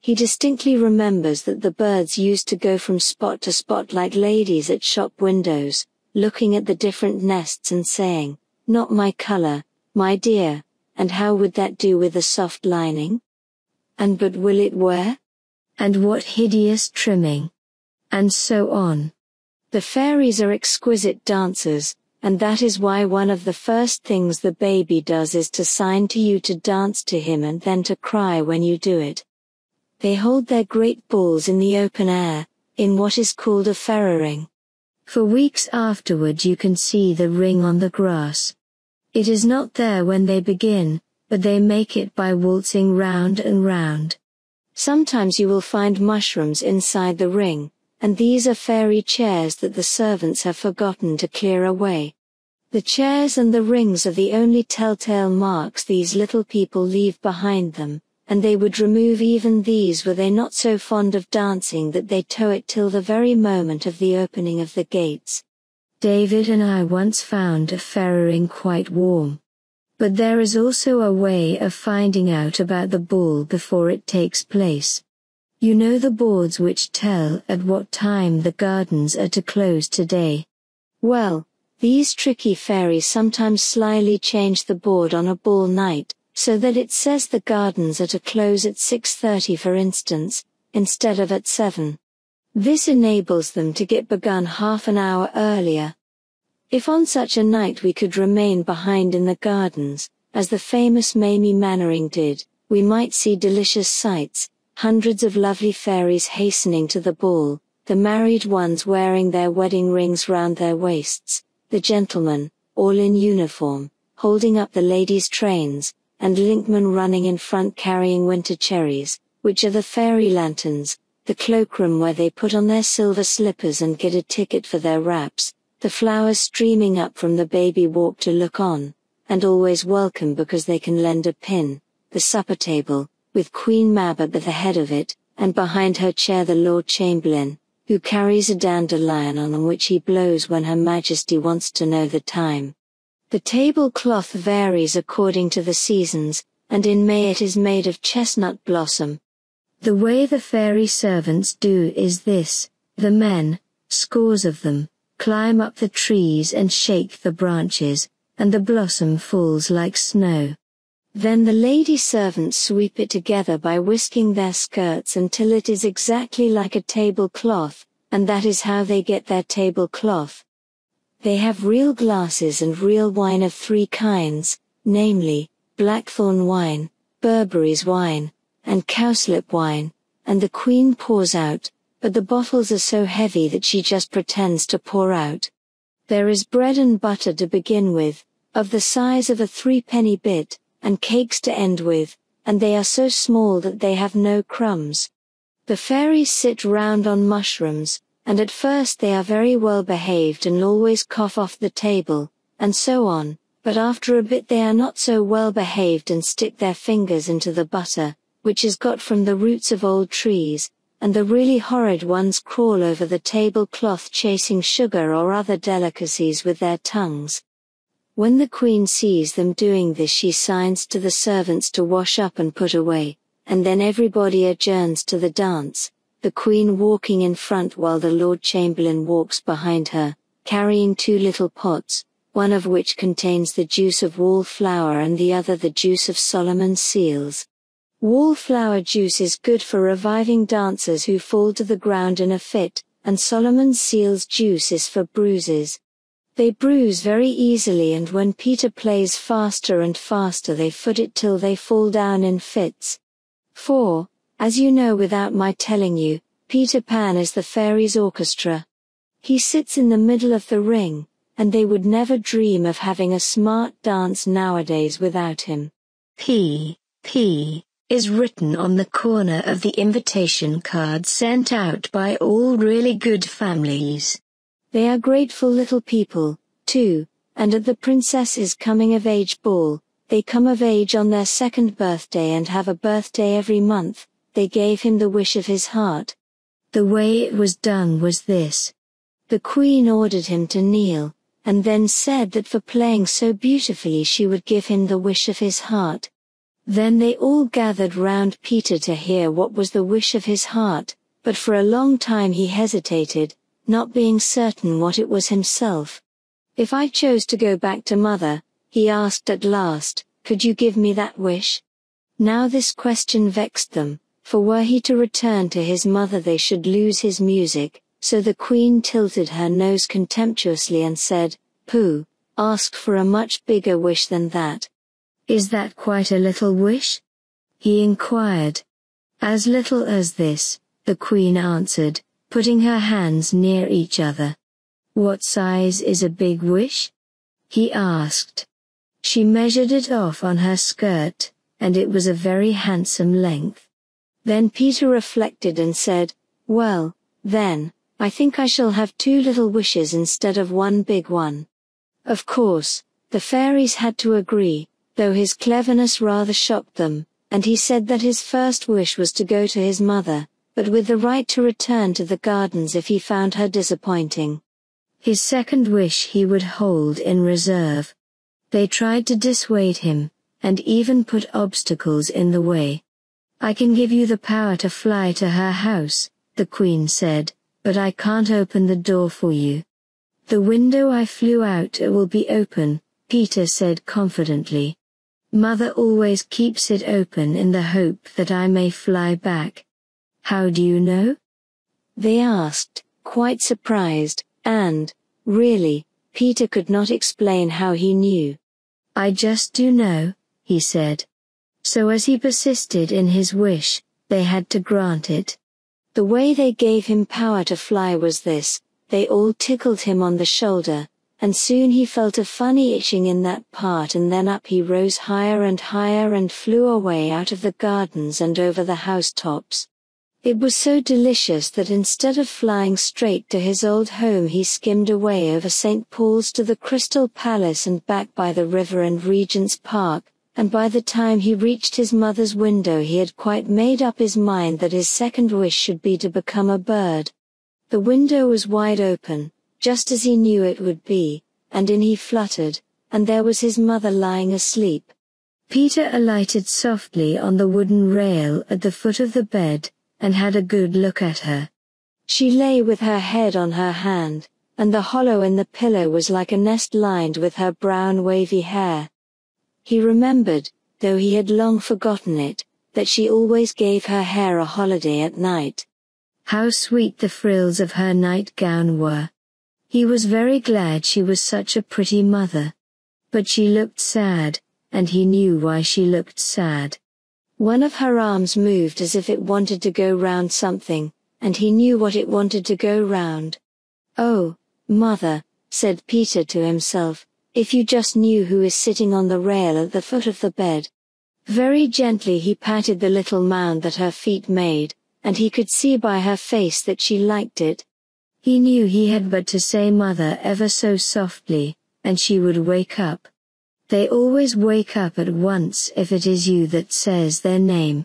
He distinctly remembers that the birds used to go from spot to spot like ladies at shop windows, looking at the different nests and saying, Not my color, my dear, and how would that do with a soft lining? And but will it wear? And what hideous trimming? And so on. The fairies are exquisite dancers, and that is why one of the first things the baby does is to sign to you to dance to him and then to cry when you do it. They hold their great balls in the open air, in what is called a fairy ring. For weeks afterward you can see the ring on the grass. It is not there when they begin, but they make it by waltzing round and round. Sometimes you will find mushrooms inside the ring, and these are fairy chairs that the servants have forgotten to clear away. The chairs and the rings are the only telltale marks these little people leave behind them, and they would remove even these were they not so fond of dancing that they tow it till the very moment of the opening of the gates. David and I once found a fairy ring quite warm. But there is also a way of finding out about the ball before it takes place. You know the boards which tell at what time the gardens are to close today. Well, these tricky fairies sometimes slyly change the board on a ball night, so that it says the gardens are to close at 6.30 for instance, instead of at 7. This enables them to get begun half an hour earlier. If on such a night we could remain behind in the gardens, as the famous Mamie Mannering did, we might see delicious sights, hundreds of lovely fairies hastening to the ball, the married ones wearing their wedding rings round their waists, the gentlemen, all in uniform, holding up the ladies' trains, and linkmen running in front carrying winter cherries, which are the fairy lanterns, the cloakroom where they put on their silver slippers and get a ticket for their wraps, the flowers streaming up from the baby walk to look on, and always welcome because they can lend a pin, the supper table, with Queen Mab at the head of it, and behind her chair the Lord Chamberlain, who carries a dandelion on which he blows when Her Majesty wants to know the time. The tablecloth varies according to the seasons, and in May it is made of chestnut blossom. The way the fairy servants do is this the men, scores of them, climb up the trees and shake the branches, and the blossom falls like snow. Then the lady servants sweep it together by whisking their skirts until it is exactly like a tablecloth, and that is how they get their tablecloth. They have real glasses and real wine of three kinds, namely, blackthorn wine, berberris wine, and cowslip wine, and the queen pours out, but the bottles are so heavy that she just pretends to pour out. There is bread and butter to begin with, of the size of a threepenny bit, and cakes to end with, and they are so small that they have no crumbs. The fairies sit round on mushrooms, and at first they are very well behaved and always cough off the table, and so on, but after a bit they are not so well behaved and stick their fingers into the butter, which is got from the roots of old trees, and the really horrid ones crawl over the tablecloth chasing sugar or other delicacies with their tongues. When the queen sees them doing this she signs to the servants to wash up and put away, and then everybody adjourns to the dance, the queen walking in front while the lord chamberlain walks behind her, carrying two little pots, one of which contains the juice of wallflower and the other the juice of Solomon's seals. Wallflower juice is good for reviving dancers who fall to the ground in a fit, and Solomon's seals juice is for bruises. They bruise very easily and when Peter plays faster and faster they foot it till they fall down in fits. 4. As you know without my telling you, Peter Pan is the fairies' orchestra. He sits in the middle of the ring, and they would never dream of having a smart dance nowadays without him. P. P is written on the corner of the invitation card sent out by all really good families. They are grateful little people, too, and at the princess's coming of age ball, they come of age on their second birthday and have a birthday every month, they gave him the wish of his heart. The way it was done was this. The queen ordered him to kneel, and then said that for playing so beautifully she would give him the wish of his heart. Then they all gathered round Peter to hear what was the wish of his heart, but for a long time he hesitated, not being certain what it was himself. If I chose to go back to mother, he asked at last, could you give me that wish? Now this question vexed them, for were he to return to his mother they should lose his music, so the queen tilted her nose contemptuously and said, Pooh, ask for a much bigger wish than that. Is that quite a little wish? He inquired. As little as this, the queen answered, putting her hands near each other. What size is a big wish? He asked. She measured it off on her skirt, and it was a very handsome length. Then Peter reflected and said, Well, then, I think I shall have two little wishes instead of one big one. Of course, the fairies had to agree, though his cleverness rather shocked them, and he said that his first wish was to go to his mother, but with the right to return to the gardens if he found her disappointing. His second wish he would hold in reserve. They tried to dissuade him, and even put obstacles in the way. I can give you the power to fly to her house, the queen said, but I can't open the door for you. The window I flew out it will be open, Peter said confidently. Mother always keeps it open in the hope that I may fly back. How do you know? They asked, quite surprised, and, really, Peter could not explain how he knew. I just do know, he said. So as he persisted in his wish, they had to grant it. The way they gave him power to fly was this, they all tickled him on the shoulder, and soon he felt a funny itching in that part and then up he rose higher and higher and flew away out of the gardens and over the housetops. It was so delicious that instead of flying straight to his old home he skimmed away over St. Paul's to the Crystal Palace and back by the river and Regent's Park, and by the time he reached his mother's window he had quite made up his mind that his second wish should be to become a bird. The window was wide open, just as he knew it would be, and in he fluttered, and there was his mother lying asleep. Peter alighted softly on the wooden rail at the foot of the bed, and had a good look at her. She lay with her head on her hand, and the hollow in the pillow was like a nest lined with her brown wavy hair. He remembered, though he had long forgotten it, that she always gave her hair a holiday at night. How sweet the frills of her nightgown were. He was very glad she was such a pretty mother. But she looked sad, and he knew why she looked sad. One of her arms moved as if it wanted to go round something, and he knew what it wanted to go round. Oh, mother, said Peter to himself, if you just knew who is sitting on the rail at the foot of the bed. Very gently he patted the little mound that her feet made, and he could see by her face that she liked it. He knew he had but to say mother ever so softly, and she would wake up. They always wake up at once if it is you that says their name.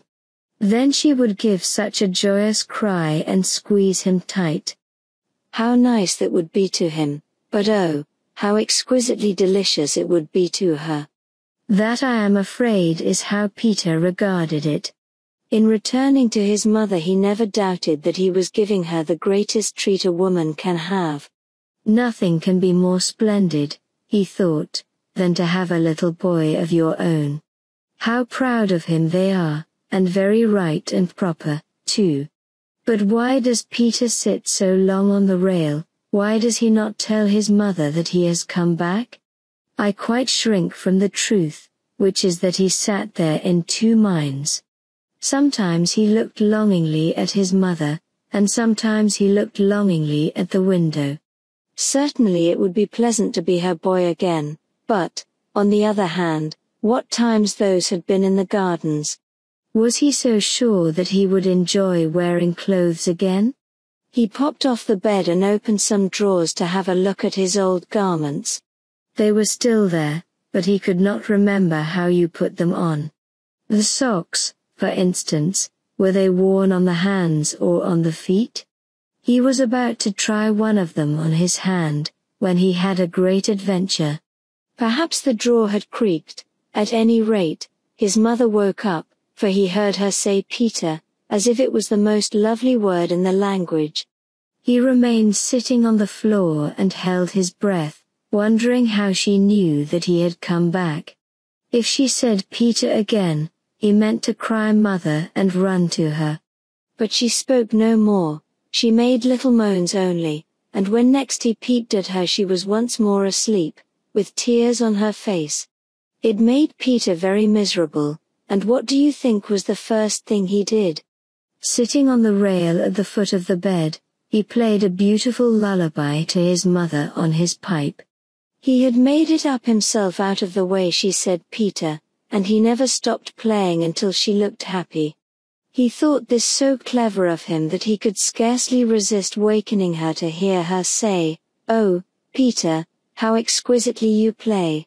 Then she would give such a joyous cry and squeeze him tight. How nice that would be to him, but oh, how exquisitely delicious it would be to her. That I am afraid is how Peter regarded it. In returning to his mother he never doubted that he was giving her the greatest treat a woman can have. Nothing can be more splendid, he thought, than to have a little boy of your own. How proud of him they are, and very right and proper, too. But why does Peter sit so long on the rail, why does he not tell his mother that he has come back? I quite shrink from the truth, which is that he sat there in two minds. Sometimes he looked longingly at his mother, and sometimes he looked longingly at the window. Certainly it would be pleasant to be her boy again, but, on the other hand, what times those had been in the gardens. Was he so sure that he would enjoy wearing clothes again? He popped off the bed and opened some drawers to have a look at his old garments. They were still there, but he could not remember how you put them on. The socks, for instance, were they worn on the hands or on the feet? He was about to try one of them on his hand, when he had a great adventure. Perhaps the drawer had creaked, at any rate, his mother woke up, for he heard her say Peter, as if it was the most lovely word in the language. He remained sitting on the floor and held his breath, wondering how she knew that he had come back. If she said Peter again, he meant to cry mother and run to her. But she spoke no more, she made little moans only, and when next he peeped at her she was once more asleep, with tears on her face. It made Peter very miserable, and what do you think was the first thing he did? Sitting on the rail at the foot of the bed, he played a beautiful lullaby to his mother on his pipe. He had made it up himself out of the way she said Peter, and he never stopped playing until she looked happy. He thought this so clever of him that he could scarcely resist wakening her to hear her say, Oh, Peter, how exquisitely you play.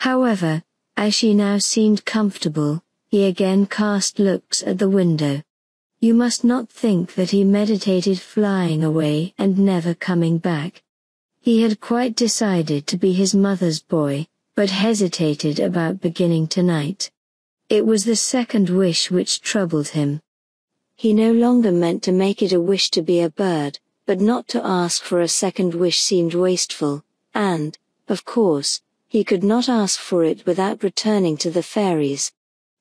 However, as she now seemed comfortable, he again cast looks at the window. You must not think that he meditated flying away and never coming back. He had quite decided to be his mother's boy, but hesitated about beginning tonight. It was the second wish which troubled him. He no longer meant to make it a wish to be a bird, but not to ask for a second wish seemed wasteful, and, of course, he could not ask for it without returning to the fairies.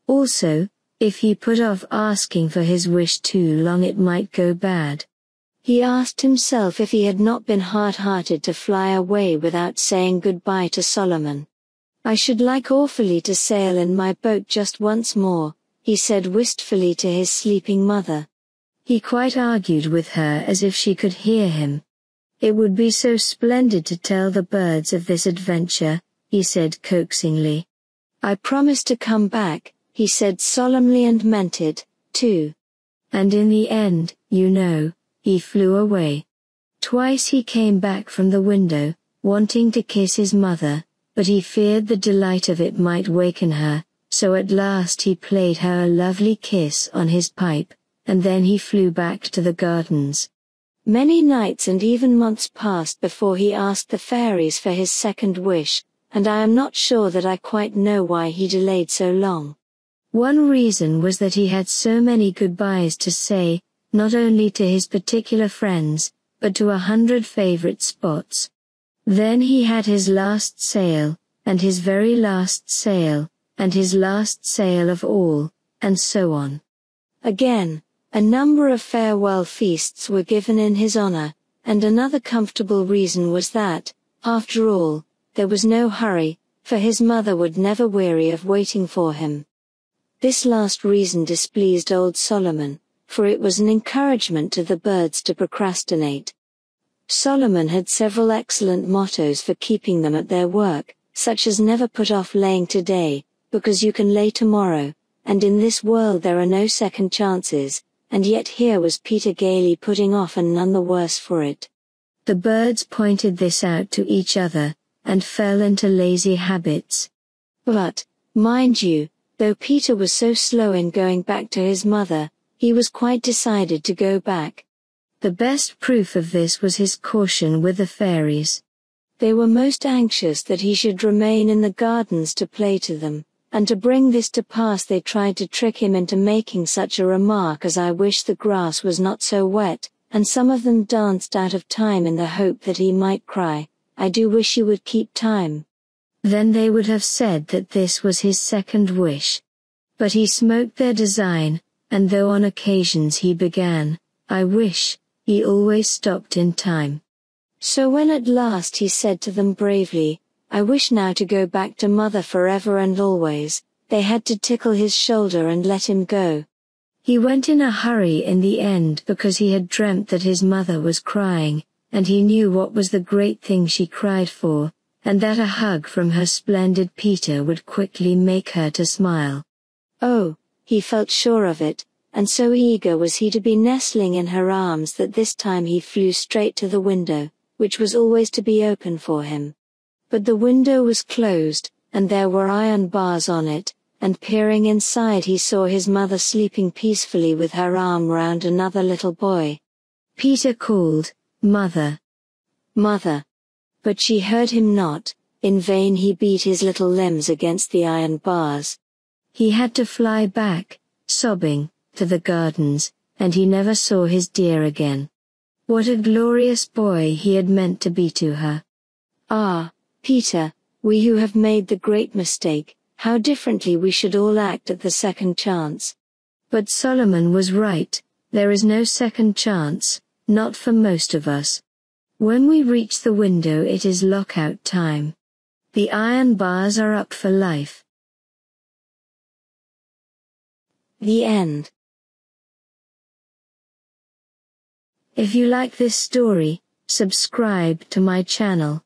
Also, if he put off asking for his wish too long it might go bad. He asked himself if he had not been hard-hearted to fly away without saying goodbye to Solomon. I should like awfully to sail in my boat just once more, he said wistfully to his sleeping mother. He quite argued with her as if she could hear him. It would be so splendid to tell the birds of this adventure, he said coaxingly. I promise to come back, he said solemnly and meant it, too. And in the end, you know, he flew away. Twice he came back from the window, wanting to kiss his mother, but he feared the delight of it might waken her, so at last he played her a lovely kiss on his pipe, and then he flew back to the gardens. Many nights and even months passed before he asked the fairies for his second wish, and I am not sure that I quite know why he delayed so long. One reason was that he had so many goodbyes to say, not only to his particular friends, but to a hundred favorite spots. Then he had his last sail, and his very last sail, and his last sail of all, and so on. Again, a number of farewell feasts were given in his honor, and another comfortable reason was that, after all, there was no hurry, for his mother would never weary of waiting for him. This last reason displeased old Solomon, for it was an encouragement to the birds to procrastinate. Solomon had several excellent mottos for keeping them at their work, such as never put off laying today, because you can lay tomorrow, and in this world there are no second chances, and yet here was Peter gaily putting off and none the worse for it. The birds pointed this out to each other, and fell into lazy habits. But, mind you, though Peter was so slow in going back to his mother, he was quite decided to go back. The best proof of this was his caution with the fairies. They were most anxious that he should remain in the gardens to play to them, and to bring this to pass they tried to trick him into making such a remark as I wish the grass was not so wet, and some of them danced out of time in the hope that he might cry, I do wish you would keep time. then they would have said that this was his second wish. But he smoked their design, and though on occasions he began, I wish, he always stopped in time. So when at last he said to them bravely, I wish now to go back to mother forever and always, they had to tickle his shoulder and let him go. He went in a hurry in the end because he had dreamt that his mother was crying, and he knew what was the great thing she cried for, and that a hug from her splendid Peter would quickly make her to smile. Oh, he felt sure of it, and so eager was he to be nestling in her arms that this time he flew straight to the window, which was always to be open for him. But the window was closed, and there were iron bars on it, and peering inside he saw his mother sleeping peacefully with her arm round another little boy. Peter called, Mother. Mother. But she heard him not, in vain he beat his little limbs against the iron bars. He had to fly back, sobbing, to the gardens, and he never saw his dear again. What a glorious boy he had meant to be to her. Ah, Peter, we who have made the great mistake, how differently we should all act at the second chance. But Solomon was right, there is no second chance, not for most of us. When we reach the window it is lockout time. The iron bars are up for life. The end. If you like this story, subscribe to my channel.